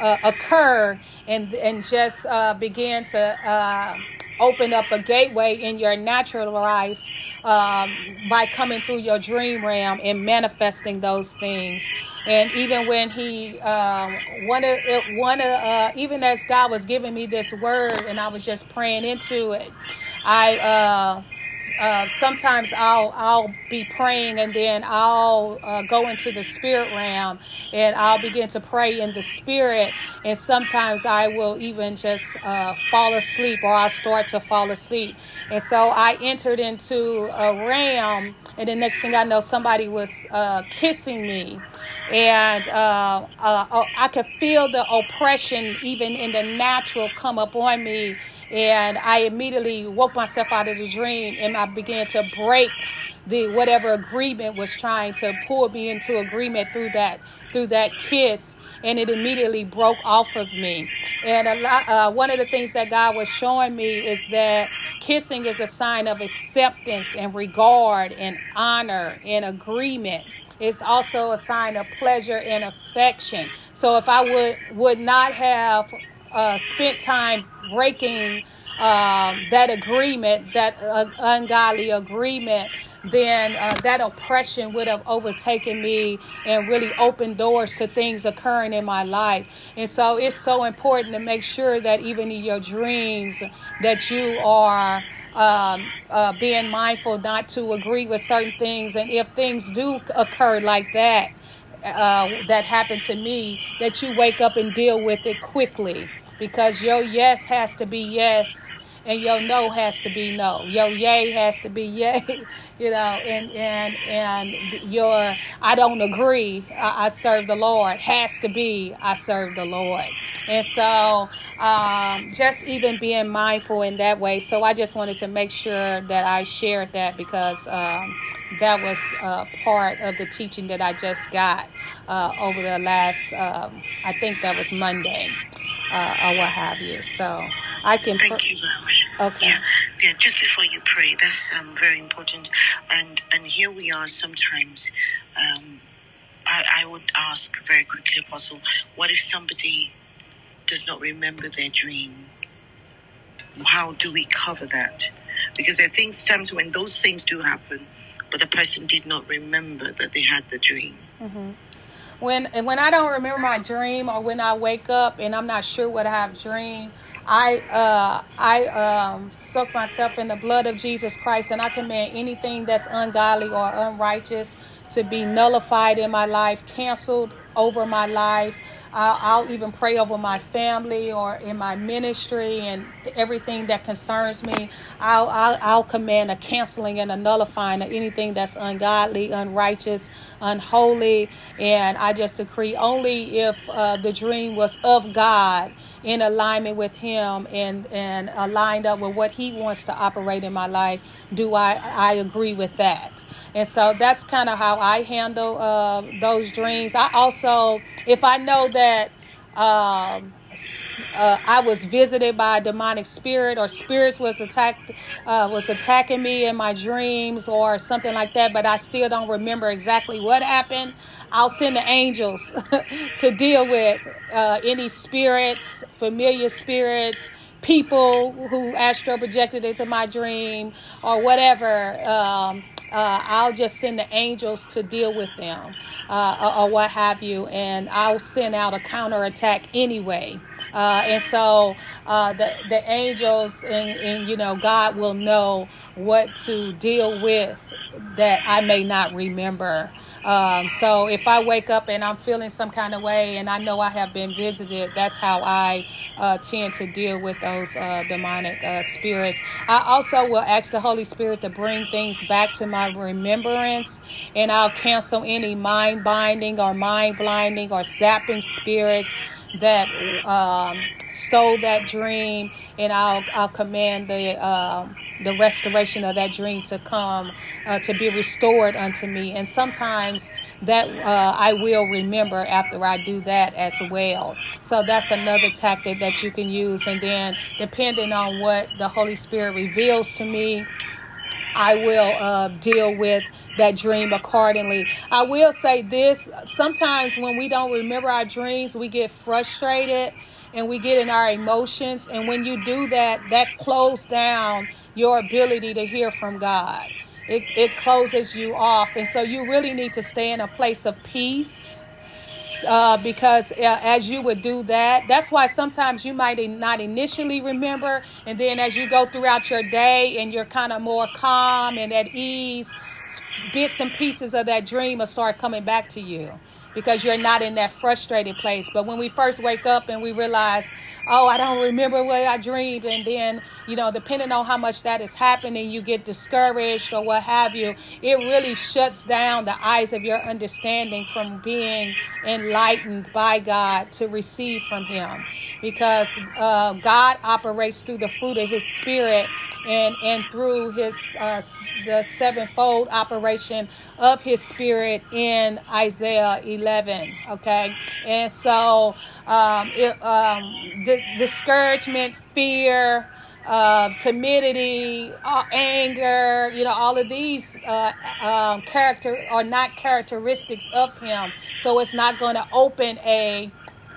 uh, occur and and just uh, begin to uh, open up a gateway in your natural life um, by coming through your dream realm and manifesting those things. And even when he, um, one of, one of, uh, even as God was giving me this word and I was just praying into it, I uh, sometimes I'll I'll be praying and then I'll uh, go into the spirit realm and I'll begin to pray in the spirit. And sometimes I will even just uh, fall asleep or I'll start to fall asleep. And so I entered into a realm and the next thing I know somebody was uh, kissing me. And uh, uh, I could feel the oppression even in the natural come up on me and I immediately woke myself out of the dream and I began to break the whatever agreement was trying to pull me into agreement through that through that kiss. And it immediately broke off of me. And a lot uh, one of the things that god was showing me is that kissing is a sign of acceptance and regard and honor and agreement. It's also a sign of pleasure and affection. So if i would would not have uh, spent time breaking um, that agreement, that uh, ungodly agreement, then uh, that oppression would have overtaken me and really opened doors to things occurring in my life. And so it's so important to make sure that even in your dreams that you are um, uh, being mindful not to agree with certain things. And if things do occur like that, uh, that happened to me, that you wake up and deal with it quickly because your yes has to be yes and your no has to be no. Your yay has to be yay, you know, and and and your I don't agree. I, I, serve the Lord has to be I serve the Lord, and so um, just even being mindful in that way. So I just wanted to make sure that I shared that because. Um, that was uh, part of the teaching that I just got uh, over the last, um, I think that was Monday uh, or what have you. So I can.
Thank pr- you very much.
Okay.
Yeah, yeah. Just before you pray, that's um, very important. And and here we are. Sometimes, um, I, I would ask very quickly, Apostle, what if somebody does not remember their dreams? How do we cover that? Because I think sometimes when those things do happen, but the person did not remember that they had the dream.
Mm-hmm when when I don't remember my dream or when I wake up and I'm not sure what I have dreamed, I uh, I um, soak myself in the blood of Jesus Christ and I command anything that's ungodly or unrighteous to be nullified in my life, canceled over my life. I'll, I'll, even pray over my family or in my ministry and everything that concerns me. I'll, I'll, I'll command a canceling and a nullifying of anything that's ungodly, unrighteous, unholy. And I just decree only if uh, the dream was of God in alignment with Him and, and aligned up with what He wants to operate in my life, do I, I agree with that. And so that's kind of how I handle uh, those dreams. I also, if I know that um, uh, I was visited by a demonic spirit or spirits was attacked uh, was attacking me in my dreams or something like that, but I still don't remember exactly what happened. I'll send the angels to deal with uh, any spirits, familiar spirits, people who astral projected into my dream or whatever. Um, uh, I'll just send the angels to deal with them uh, or, or, what have you, and I'll send out a counterattack anyway. Uh, and so uh, the the angels and, and you know God will know what to deal with that I may not remember. Um, so if I wake up and I'm feeling some kind of way and I know I have been visited, that's how I uh, tend to deal with those uh, demonic uh, spirits. I also will ask the Holy Spirit to bring things back to my remembrance and I'll cancel any mind binding or mind blinding or zapping spirits that um, stole that dream and I'll, I'll command the um, the restoration of that dream to come, uh, to be restored unto me. And sometimes that uh, I will remember after I do that as well. So that's another tactic that you can use. And then, depending on what the Holy Spirit reveals to me, I will uh, deal with that dream accordingly. I will say this sometimes when we don't remember our dreams, we get frustrated and we get in our emotions. And when you do that, that closes down your ability to hear from God. It, it closes you off. And so you really need to stay in a place of peace. uh, because uh, as you would do that, that's why sometimes you might not initially remember, and then as you go throughout your day and you're kind of more calm and at ease, bits and pieces of that dream will start coming back to you because you're not in that frustrated place. But when we first wake up and we realize, oh, I don't remember what I dreamed. And then, you know, depending on how much that is happening, you get discouraged or what have you. It really shuts down the eyes of your understanding from being enlightened by God to receive from Him. Because uh, God operates through the fruit of His Spirit and, and through His uh, the sevenfold operation of His Spirit in Isaiah 11. Okay. And so, um, it, um, di- discouragement, fear, uh, timidity, uh, anger, you know, all of these uh, um, character are not characteristics of him. So it's not going to open a,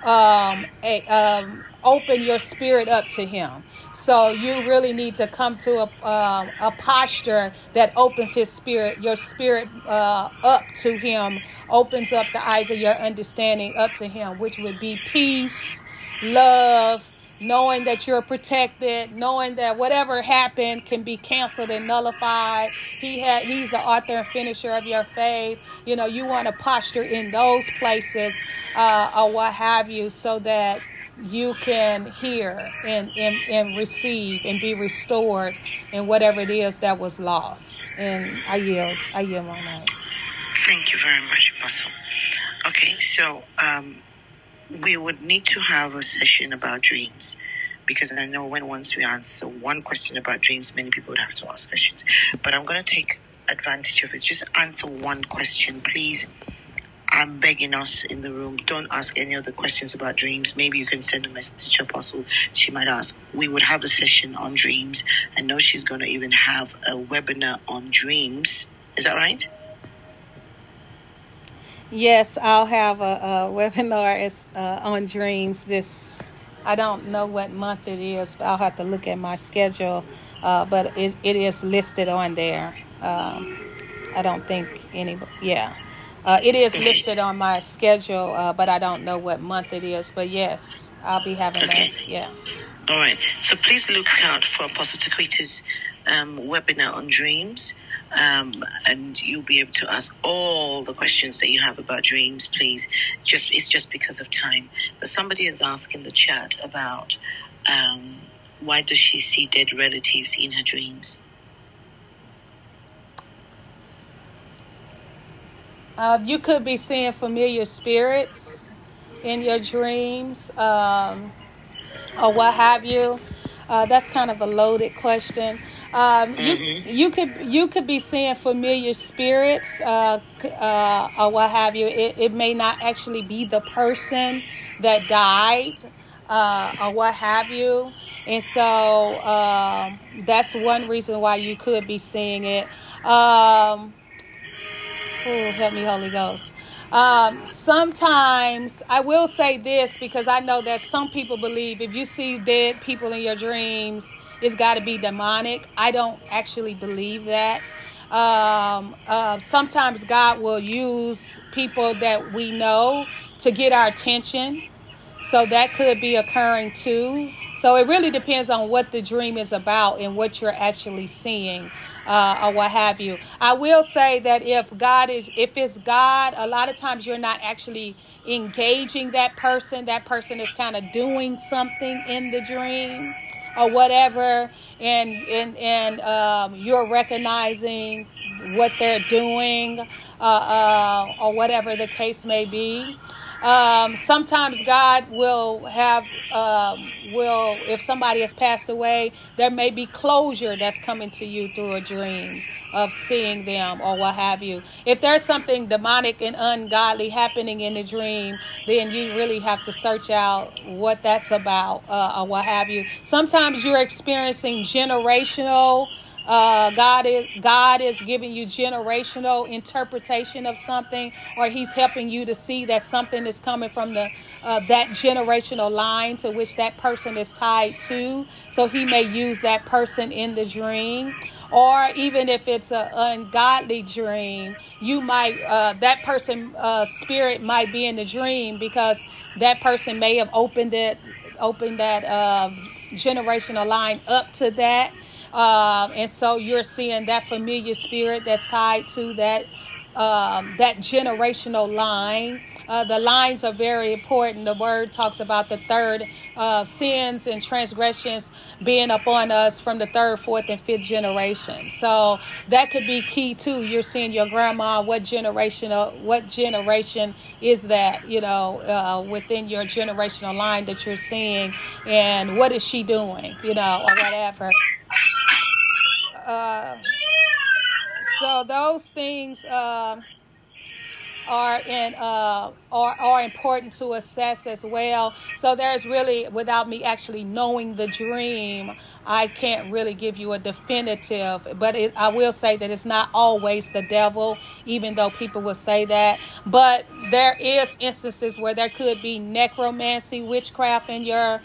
um, a um, open your spirit up to him. So you really need to come to a, um, a posture that opens his spirit, your spirit uh, up to him, opens up the eyes of your understanding up to him, which would be peace, love, knowing that you're protected, knowing that whatever happened can be canceled and nullified. He had he's the author and finisher of your faith. You know, you want to posture in those places uh, or what have you so that you can hear and, and, and receive and be restored in whatever it is that was lost. And I yield. I yield my night.
Thank you very much, Apostle. Okay, so um, we would need to have a session about dreams because I know when once we answer one question about dreams, many people would have to ask questions. But I'm going to take advantage of it. Just answer one question, please I'm begging us in the room, don't ask any other questions about dreams. Maybe you can send a message to Apostle. She might ask. We would have a session on dreams. I know she's going to even have a webinar on dreams. Is that right?
Yes, I'll have a, a webinar uh, on dreams. This I don't know what month it is, but I'll have to look at my schedule. Uh, but it, it is listed on there. Um, I don't think any. Yeah. Uh, it is listed on my schedule, uh, but I don't know what month it is. But yes, I'll be having okay. that. Yeah.
All right. So please look out for Apostle Taquetta's um, webinar on dreams. Um, and you'll be able to ask all the questions that you have about dreams. Please, just it's just because of time. But somebody is asking the chat about um, why does she see dead relatives in her dreams?
Uh, you could be seeing familiar spirits in your dreams um, or what have you. Uh, that's kind of a loaded question. Um, mm-hmm. you, you could you could be seeing familiar spirits uh, uh, or what have you. It, it, may not actually be the person that died uh, or what have you, and so um, that's one reason why you could be seeing it. Um, Oh, help me, Holy Ghost. Um, sometimes I will say this because I know that some people believe if you see dead people in your dreams, it's got to be demonic. I don't actually believe that. Um, uh, sometimes God will use people that we know to get our attention. So that could be occurring too. So it really depends on what the dream is about and what you're actually seeing uh, or what have you. I will say that if God is, if it's God, a lot of times you're not actually engaging that person. That person is kind of doing something in the dream or whatever, and and and um, you're recognizing what they're doing uh, uh, or whatever the case may be. Um, sometimes God will have, um, will, if somebody has passed away, there may be closure that's coming to you through a dream of seeing them or what have you. If there's something demonic and ungodly happening in the dream, then you really have to search out what that's about uh, or what have you. Sometimes you're experiencing generational uh, God is God is giving you generational interpretation of something, or He's helping you to see that something is coming from the uh, that generational line to which that person is tied to. So He may use that person in the dream, or even if it's an ungodly dream, you might uh, that person uh, spirit might be in the dream because that person may have opened it, opened that uh, generational line up to that, um, and so you're seeing that familiar spirit that's tied to that um, that generational line. Uh, the lines are very important. The word talks about the third uh, sins and transgressions being upon us from the third, fourth, and fifth generation. So that could be key too. You're seeing your grandma. What generation? what generation is that? You know, uh, within your generational line that you're seeing, and what is she doing? You know, or whatever. So those things uh, are in uh, are, are important to assess as well. So there's really, without me actually knowing the dream, I can't really give you a definitive. But it, I will say that it's not always the devil, even though people will say that. But there is instances where there could be necromancy, witchcraft in your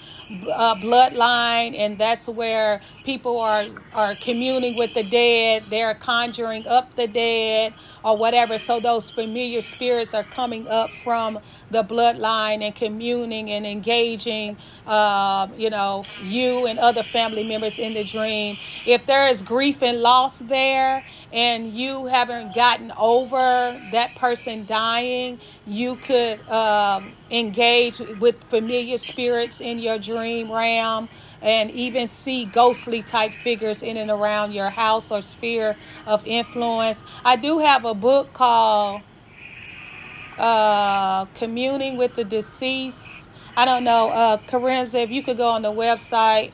uh, bloodline, and that's where people are are communing with the dead. They're conjuring up the dead or whatever. So those familiar spirits are coming up from the bloodline and communing and engaging, uh, you know, you and other family members in the dream. If there is grief and loss there, and you haven't gotten over that person dying, you could um, engage with familiar spirits in your dream realm and even see ghostly type figures in and around your house or sphere of influence. I do have a book called uh, Communing with the Deceased. I don't know, uh, Carenza, if you could go on the website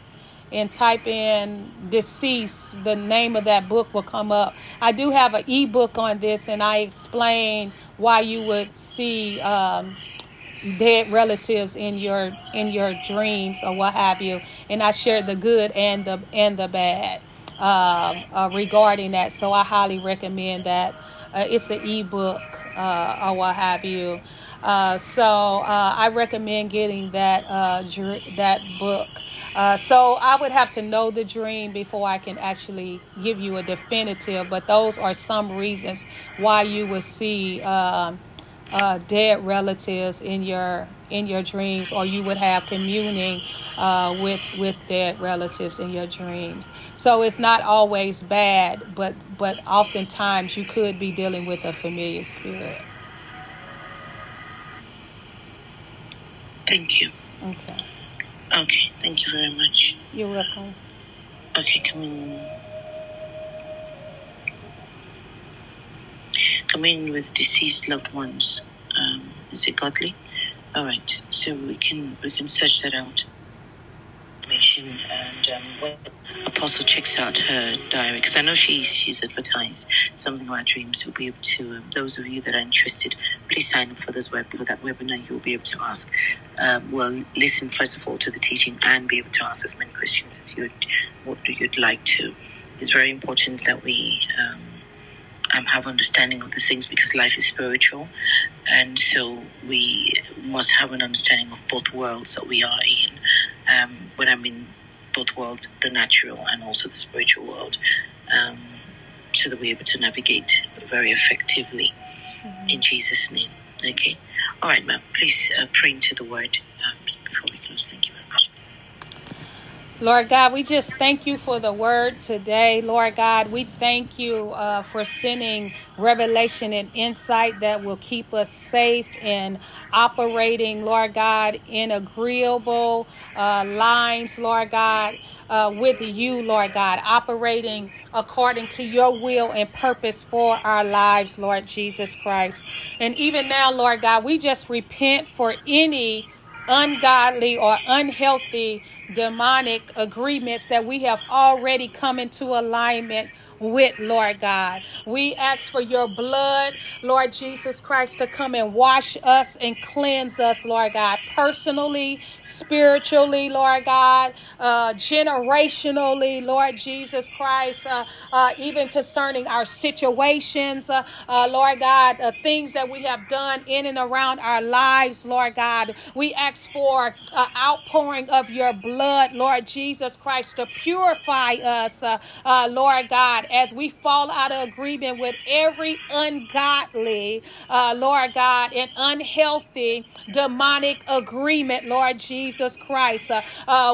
and type in deceased, the name of that book will come up. I do have an ebook on this, and I explain why you would see um, dead relatives in your in your dreams or what have you. And i share the good and the and the bad um, uh, regarding that. So i highly recommend that. Uh, it's an ebook uh, or what have you. Uh, so uh, i recommend getting that uh, dr- that book. So I would have to know the dream before I can actually give you a definitive, but those are some reasons why you would see um, uh, dead relatives in your in your dreams, or you would have communing uh, with with dead relatives in your dreams. So it's not always bad, but but oftentimes you could be dealing with a familiar spirit.
Thank you.
Okay.
Okay. Thank you very much.
You're welcome.
Okay, come in. Come in with deceased loved ones. Um, is it godly? All right, so we can we can search that out. Mission And um, when Apostle checks out her diary, because I know she's she's advertised something about dreams, we'll be able to. Um, those of you that are interested, please sign up for this web for that webinar. You'll be able to ask. Um, well, listen first of all to the teaching and be able to ask as many questions as you'd what you'd like to. It's very important that we um, um, have understanding of these things because life is spiritual, and so we must have an understanding of both worlds that we are in. Um, when I mean both worlds, the natural and also the spiritual world, um, so that we're able to navigate very effectively. Mm-hmm. In Jesus' name. Okay. All right, ma'am. Please uh, pray into the word um, before we close. Thank you.
Lord God, we just thank you for the word today. Lord God, we thank you uh, for sending revelation and insight that will keep us safe and operating, Lord God, in agreeable uh, lines, Lord God, uh, with you, Lord God, operating according to your will and purpose for our lives, Lord Jesus Christ. And even now, Lord God, we just repent for any ungodly or unhealthy demonic agreements that we have already come into alignment with, Lord God. We ask for your blood, Lord Jesus Christ, to come and wash us and cleanse us, Lord God, personally, spiritually, Lord God, uh, generationally, Lord Jesus Christ, uh, uh, even concerning our situations, uh, uh, Lord God, uh, things that we have done in and around our lives, Lord God. We ask for outpouring of your blood, Lord Jesus Christ, to purify us, Lord God, as we fall out of agreement with every ungodly, Lord God, and unhealthy demonic agreement, Lord Jesus Christ.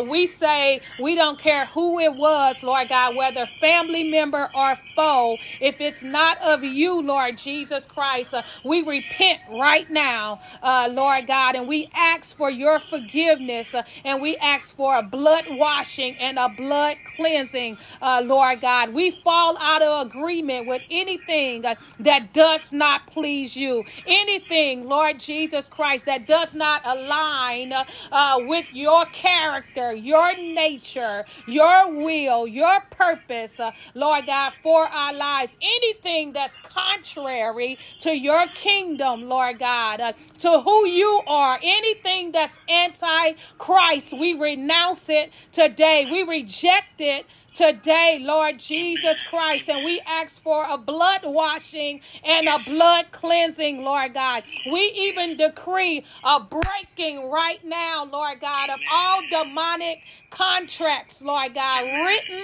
we say we don't care who it was, Lord God, whether family member or foe. If it's not of you, Lord Jesus Christ, uh, we repent right now, uh, Lord God, and we ask for your forgiveness uh, and we ask for a blood washing and a blood cleansing, uh, Lord God. We fall out of agreement with anything uh, that does not please you, anything, Lord Jesus Christ, that does not align uh, with your character, your nature, your will, your purpose, Lord God, for our lives. Anything that's contrary to your kingdom, Lord God, uh, to who you are, anything that's anti Christ, we renounce it today. We reject it today, Lord Jesus Christ. And we ask for a blood washing and a blood cleansing, Lord God. We even decree a breaking right now, Lord God, of all demonic contracts, Lord God, written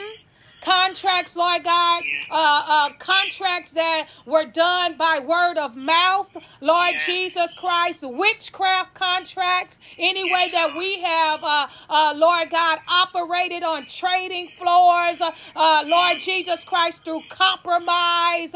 contracts, Lord God, uh, uh, contracts that were done by word of mouth, Lord yes. Jesus Christ, witchcraft contracts, any way that we have, uh, uh, Lord God, operated on trading floors, uh, uh, Lord Jesus Christ, through compromise,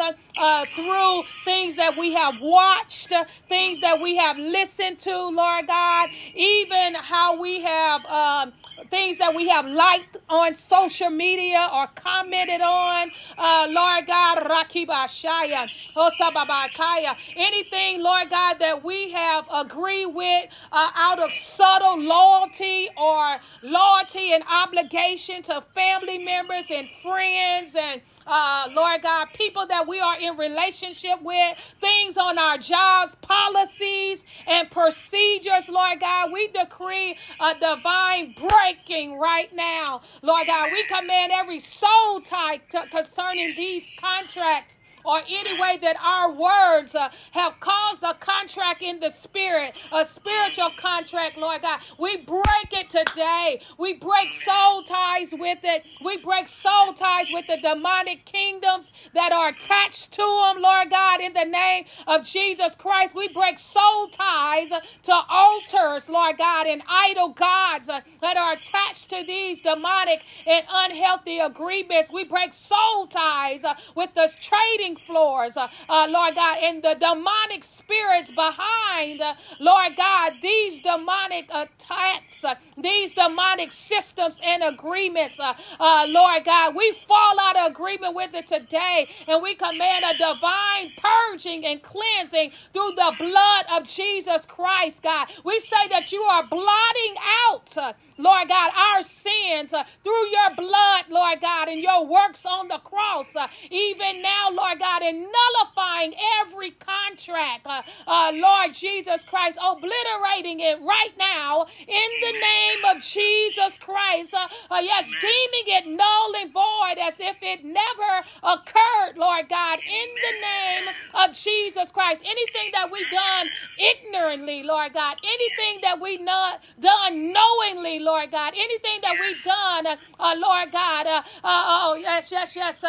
through things that we have watched, things that we have listened to, Lord God, even how we have um, things that we have liked on social media or commented on, uh, Lord God, Rakibashaya, Osababakaya, anything, Lord God, that we have agreed with uh, out of subtle loyalty or loyalty and obligation to family members and friends and uh, Lord God, people that we are in relationship with, things on our jobs, policies, and procedures, Lord God. We decree a divine breaking right now, Lord God. We command every soul tie concerning these contracts or any way that our words uh, have caused a contract in the spirit, a spiritual contract, Lord God. We break it today. We break soul ties with it. We break soul ties with the demonic kingdoms that are attached to them, Lord God, in the name of Jesus Christ. We break soul ties to altars, Lord God, and idol gods uh, that are attached to these demonic and unhealthy agreements. We break soul ties uh, with the trading floors, uh, uh, Lord God, and the demonic spirits behind, uh, Lord God, these demonic attacks, uh, these demonic systems and agreements, uh, Lord God, we fall out of agreement with it today, and we command a divine purging and cleansing through the blood of Jesus Christ, God. We say that you are blotting out, Lord God, our sins through your blood, Lord God, and your works on the cross. even now, Lord God, God, and nullifying every contract, uh, uh, Lord Jesus Christ, obliterating it right now in the name of Jesus Christ. Uh, uh, yes, deeming it null and void as if it never occurred, Lord God, in the name of Jesus Christ. Anything that we've done ignorantly, Lord God, anything that we've not done knowingly, Lord God, anything that we've done, uh, uh, Lord God, oh yes, yes, yes,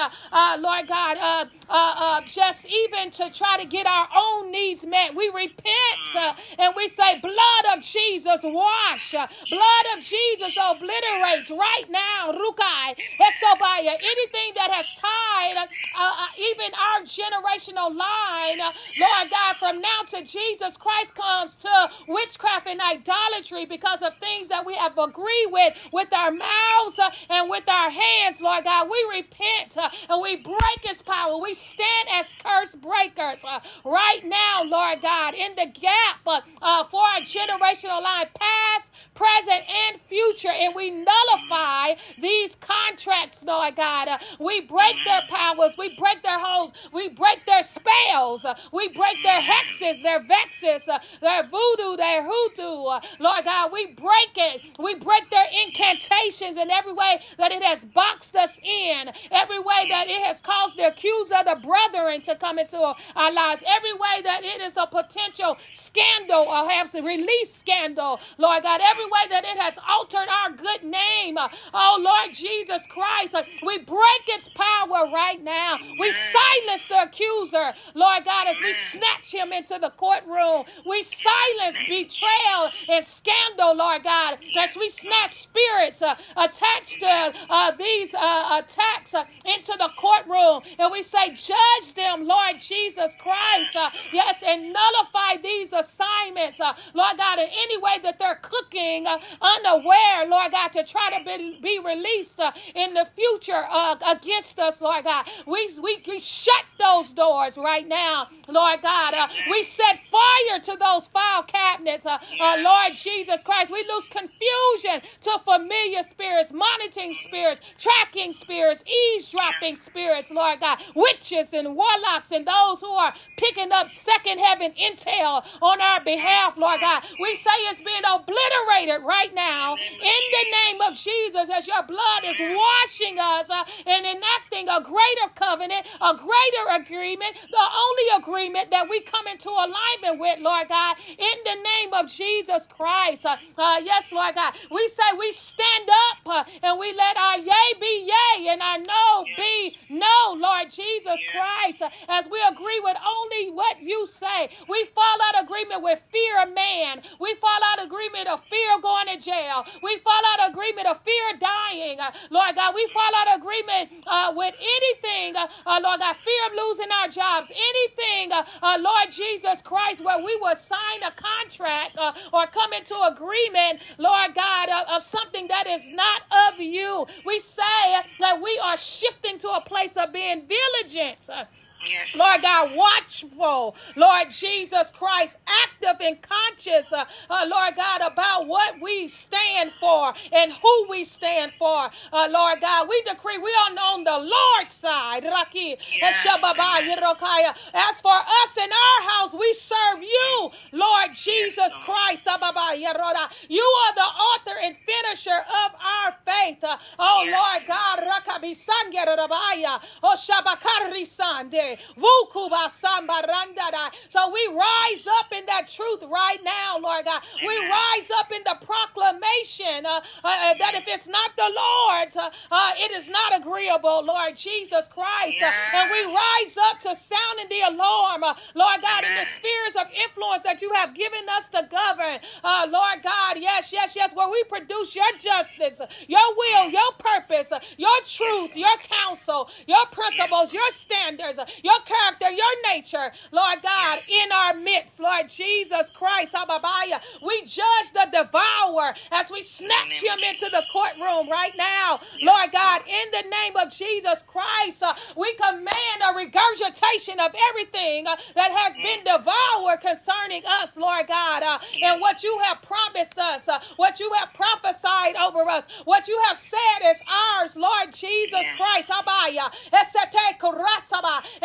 Lord God, uh, uh, just even to try to get our own needs met. We repent uh, and we say, Blood of Jesus, wash. Uh, blood of Jesus obliterates right now. Rukai, Esobaya, anything that has tied uh, uh, even our generational line, Lord God, from now to Jesus Christ comes to witchcraft and idolatry because of things that we have agreed with with our mouths and with our hands, Lord God. We repent and we break His power. We stand as curse breakers uh, right now, Lord God, in the gap uh, uh, for our generational line, past, present, and future. And we nullify these contracts, Lord God. Uh, we break their powers, we break their holds, we break their spells, uh, we break their hexes, their vexes, uh, their voodoo, their hoodoo. Lord God, we break it. We break their incantations in every way that it has boxed us in, every way that it has caused the accuser, the brethren, to come into our lives, every way that it is a potential scandal or has released scandal, Lord God, every way that it has altered our good name. Oh, Lord Jesus Christ, we break its power right now. We silence the accuser, Lord God, as we snatch him into the courtroom. We silence betrayal and scandal, Lord God, as we snatch spirits uh, attached to uh, these uh, attacks uh, into the courtroom. And we say, Judge them, Lord Jesus Christ. Uh, yes, and nullify these assignments, uh, Lord God, in any way that they're cooking uh, unaware, Lord God, to try to be, be released uh, in the future uh, against us, Lord God. We, we, we shut those doors right now, Lord God. we set fire to those file cabinets, Lord Jesus Christ. We lose confusion to familiar spirits, monitoring spirits, tracking spirits, eavesdropping spirits, Lord God, witches and warlocks and those who are picking up second heaven intel on our behalf, Lord God. We say it's being obliterated right now in the name of Jesus as your blood is washing us uh, and enacting a greater covenant, a greater agreement, the only agreement that we come into alignment with, Lord God, in the name of Jesus Christ. Uh, uh, yes, Lord God. We say we stand up uh, and we let our yea be yea and our no yes. be no, Lord Jesus. Christ, uh, as we agree with only what you say. We fall out agreement with fear of man. We fall out agreement of fear going to jail. We fall out agreement of fear dying. Uh, Lord God, we fall out agreement uh, with anything, uh, uh, Lord God, fear of losing our jobs, anything, Lord Jesus Christ, where we will sign a contract or come into agreement, Lord God, of, something that is not of you. We say that we are shifting to a place of being vigilant. Yes. Lord God, watchful, Lord Jesus Christ, active and conscious, uh, uh, Lord God, about what we stand for and who we stand for, uh, Lord God. We decree we are on the Lord's side. Yes. As for us in our house, we serve you, Lord Jesus yes, Christ. You are the author and finisher of our faith. Uh, oh, yes. Lord God. Oh, Shabakari Sande. So we rise up in that truth right now, Lord God. We rise up in the proclamation uh, uh, uh, that if it's not the Lord's, uh, uh, it is not agreeable, Lord Jesus Christ. Yes. and we rise up to sounding the alarm, Lord God, Amen. in the spheres of influence that you have given us to govern. Lord God, yes, yes, yes, where we produce your justice, your will, your purpose, your truth, your counsel, your principles, your standards, your character, your nature, Lord God, in our midst, Lord Jesus Christ, Ababaya. We judge the devourer as we snatch him into the courtroom right now, Lord God, in the name of Jesus Christ. Uh, we command a regurgitation of everything uh, that has been devoured concerning us, Lord God, uh, and what you have promised us, uh, what you have prophesied over us, what you have said is ours, Lord Jesus Christ. Abaya.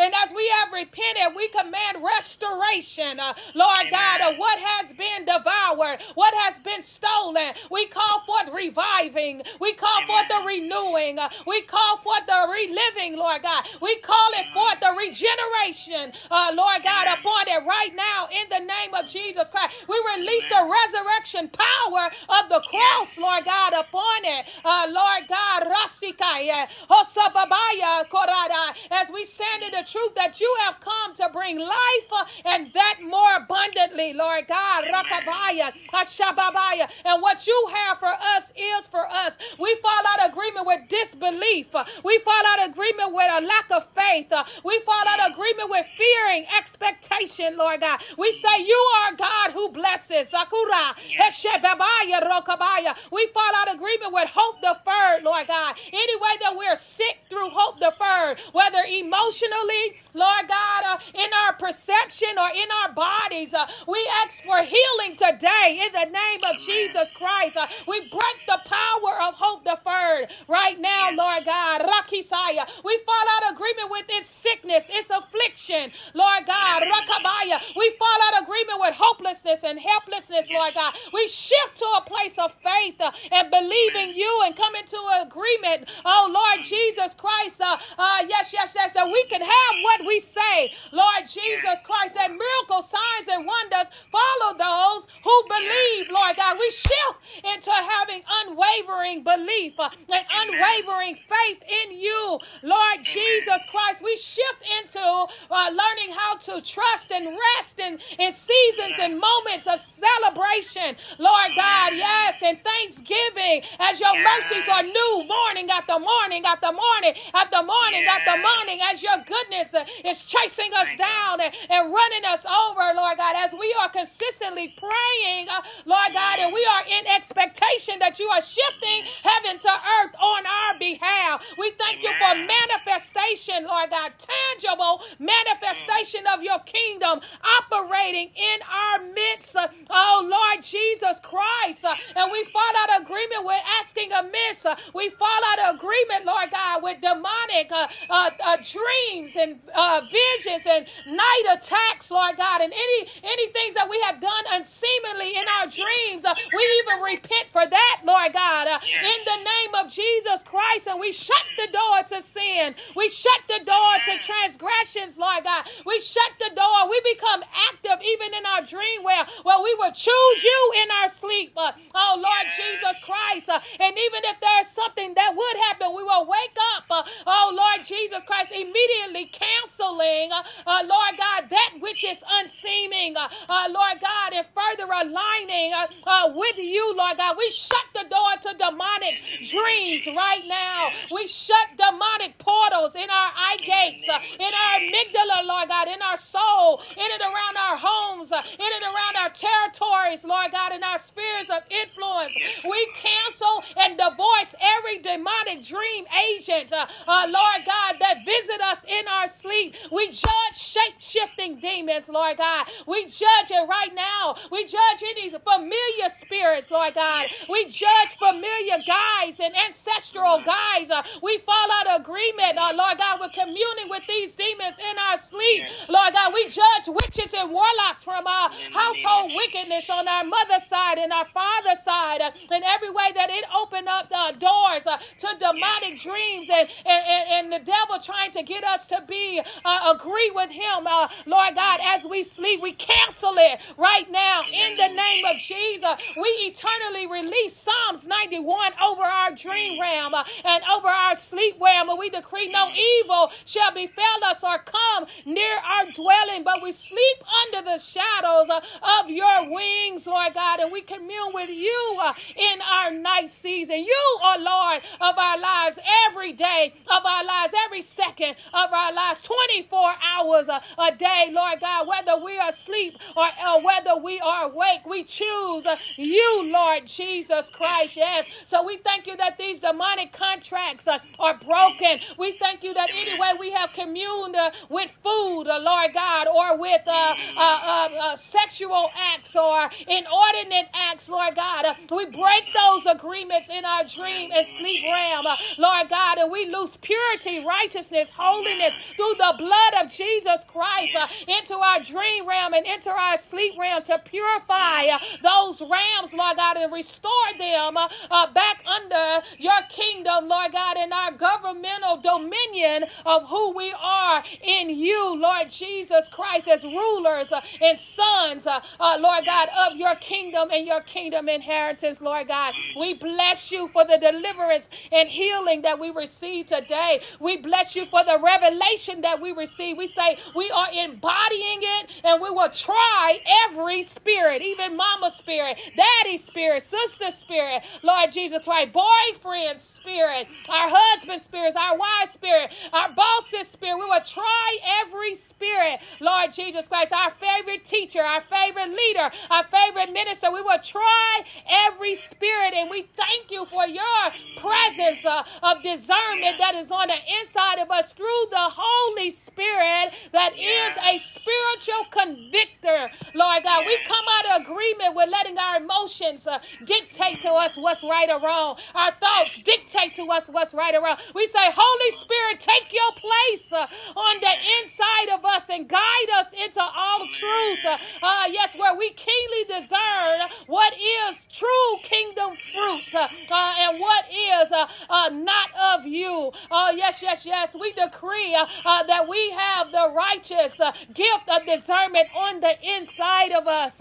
And as we have repented, we command restoration, uh, Lord. God, of what has been devoured, what has been stolen. We call forth reviving. We call forth the renewing. Uh, we call forth the reliving, Lord God. We call it forth the regeneration, uh, Lord God, upon it right now in the name of Jesus Christ. We release the resurrection power of the cross. Lord God, upon it. Uh, Lord God, Rasikaya, Hosababaya, Korada, as we stand in the truth that you have come to bring life uh, and that more abundantly, Lord God. Rakabaya. And what you have for us is for us. We fall out of agreement with disbelief. Uh, we fall out of agreement with a lack of faith. Uh, we fall out of agreement with fearing expectation, Lord God. We say you are God who blesses. Sakura. Rokabaya. We fall out of agreement with hope deferred, Lord God. Any way that we're sick through hope deferred, whether emotionally, Lord God, uh, in our perception or in our bodies. Uh, we ask for healing today in the name of Jesus Christ. Uh, we break the power of hope deferred right now, Lord God. Rakisaya. We fall out of agreement with its sickness, its affliction, Lord God. Rakabaya. We fall out of agreement with hopelessness and helplessness, Lord God. We shift to a place of faith uh, and believing you and come into agreement, oh Lord Jesus Christ. Uh, uh, yes, yes, yes, that we can have what we say, Lord Jesus Christ, that miracle signs and wonders follow those who believe, Lord God. We shift into having unwavering belief and unwavering faith in you, Lord Jesus Christ. We shift into uh, learning how to trust and rest in, in seasons and moments of celebration, Lord God. Yes, and thanksgiving as your mercies are new morning after morning after morning after morning after morning as your goodness uh, is chasing us down and, and running us over, Lord God, as we are consistently praying, uh, Lord God, and we are in expectation that you are shifting heaven to earth on our behalf. We thank you for manifestation, Lord God, tangible manifestation of your kingdom operating in our midst. Uh, oh, Lord Jesus Christ. And we fall out of agreement with asking amiss. We fall out of agreement, Lord God, with demonic uh, uh, uh, dreams and visions and night attacks, Lord God, and any any things that we have done unseemly in our dreams. we even repent for that, Lord God, yes. in the name of Jesus Christ. And we shut the door to sin. We shut the door to transgressions, Lord God. We shut the door. We become active even in our dream where, where we will choose you in our sleep. Uh, oh, Lord yes. Jesus Christ. Uh, and even if there's something that would happen, we will wake up. Uh, oh, Lord Jesus Christ, immediately canceling, uh, uh, Lord God, that which is unseeming. Uh, Lord God, and further aligning with you, Lord God. We shut the door to demonic dreams right now. We shut demonic portals in our eye gates, in our amygdala, Lord God, in our soul, in and around our homes, in and around our territories, Lord God, in our spheres of influence. We cancel and divorce every demonic dream agent, uh, uh, Lord God, that visit us in our sleep. We judge shape shifting demons, Lord God. We judge it right now. We judge any familiar spirits, Lord God. We judge familiar guys and ancestral guys. Uh, we fall out of agreement, uh, Lord God, with communing with these demons in our sleep. Yes. Lord God, we judge witches and warlocks from our household wickedness on our mother's side and our father's side, uh, in every way that it opened up the doors uh, to demonic yes. dreams and, and, and, the devil trying to get us to be uh, agree with him, uh, Lord God, as we sleep. We cancel it right now in the name of Jesus. We eternally release Psalms 91 over our dream realm uh, and over our sleep realm. And we decree no evil shall befall us or come near our dwelling, but we sleep under the shadows uh, of your wings, Lord God, and we commune with you uh, in our night season. You are Lord of our lives every day of our lives, every second of our lives, 24 hours a, a day, Lord God, whether we are asleep or, or whether we are awake, we choose uh, you, Lord Jesus Christ. Yes. So we thank you that these demonic contracts uh, are broken. We thank you that anyway we have communed uh, with food, uh, Lord God, or with uh, uh, sexual acts or inordinate acts, Lord God, we break those agreements in our dream and sleep realm, Lord God, and we lose purity, righteousness, holiness through the blood of Jesus Christ into our dream realm and into our sleep realm to purify those realms, Lord God, and restore them back under your kingdom, Lord God, in our governmental dominion of who we are in you, Lord Jesus Christ, as rulers uh, and sons, uh, uh, Lord God, of your kingdom and your kingdom inheritance, Lord God. We bless you for the deliverance and healing that we receive today. We bless you for the revelation that we receive. We say we are embodying it and we will try every spirit, even mama spirit, daddy spirit, sister spirit, Lord Jesus Christ, boyfriend spirit, our husband spirits, our wife spirit, our boss's spirit. We will try every spirit, Lord Jesus Christ, our favorite teacher, our favorite leader, our favorite minister. We will try every spirit, and we thank you for your presence uh, of discernment that is on the inside of us through the Holy Spirit that is a spiritual convictor, Lord God. We come out of agreement with letting our emotions uh, dictate to us what's right or wrong, our thoughts dictate to us what's right or wrong. We say, Holy Spirit, take your place uh, on the inside of us and guide us into all truth. Uh, uh, yes, where we keenly discern what is true kingdom fruit uh, uh, and what is uh, uh, not of you. Oh, yes, yes, yes. We decree that we have the righteous uh, gift of discernment on the inside of us.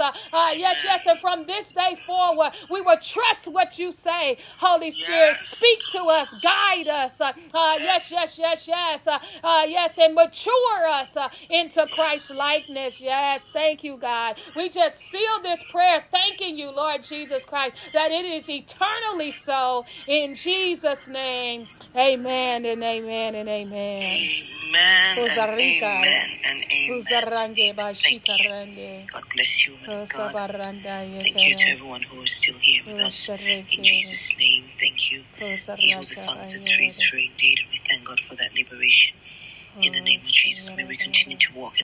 Yes, yes. And from this day forward, we will trust what you say. Holy Spirit,
Yes.
speak to us, guide us. Uh, yes, yes, yes, yes. Uh, uh, yes, and mature us uh, into Christ's likeness. Yes, thank you, God. We just seal this prayer, thanking you, Lord Jesus Christ, that it is eternally so. In Jesus' name, amen and amen and amen.
Amen. And amen and amen. Thank you. God bless you, God. Thank you to everyone who is still here with us. In Jesus' name, thank you. He who the Son sets free is free indeed. We thank God for that liberation. In the name of Jesus, may we continue to walk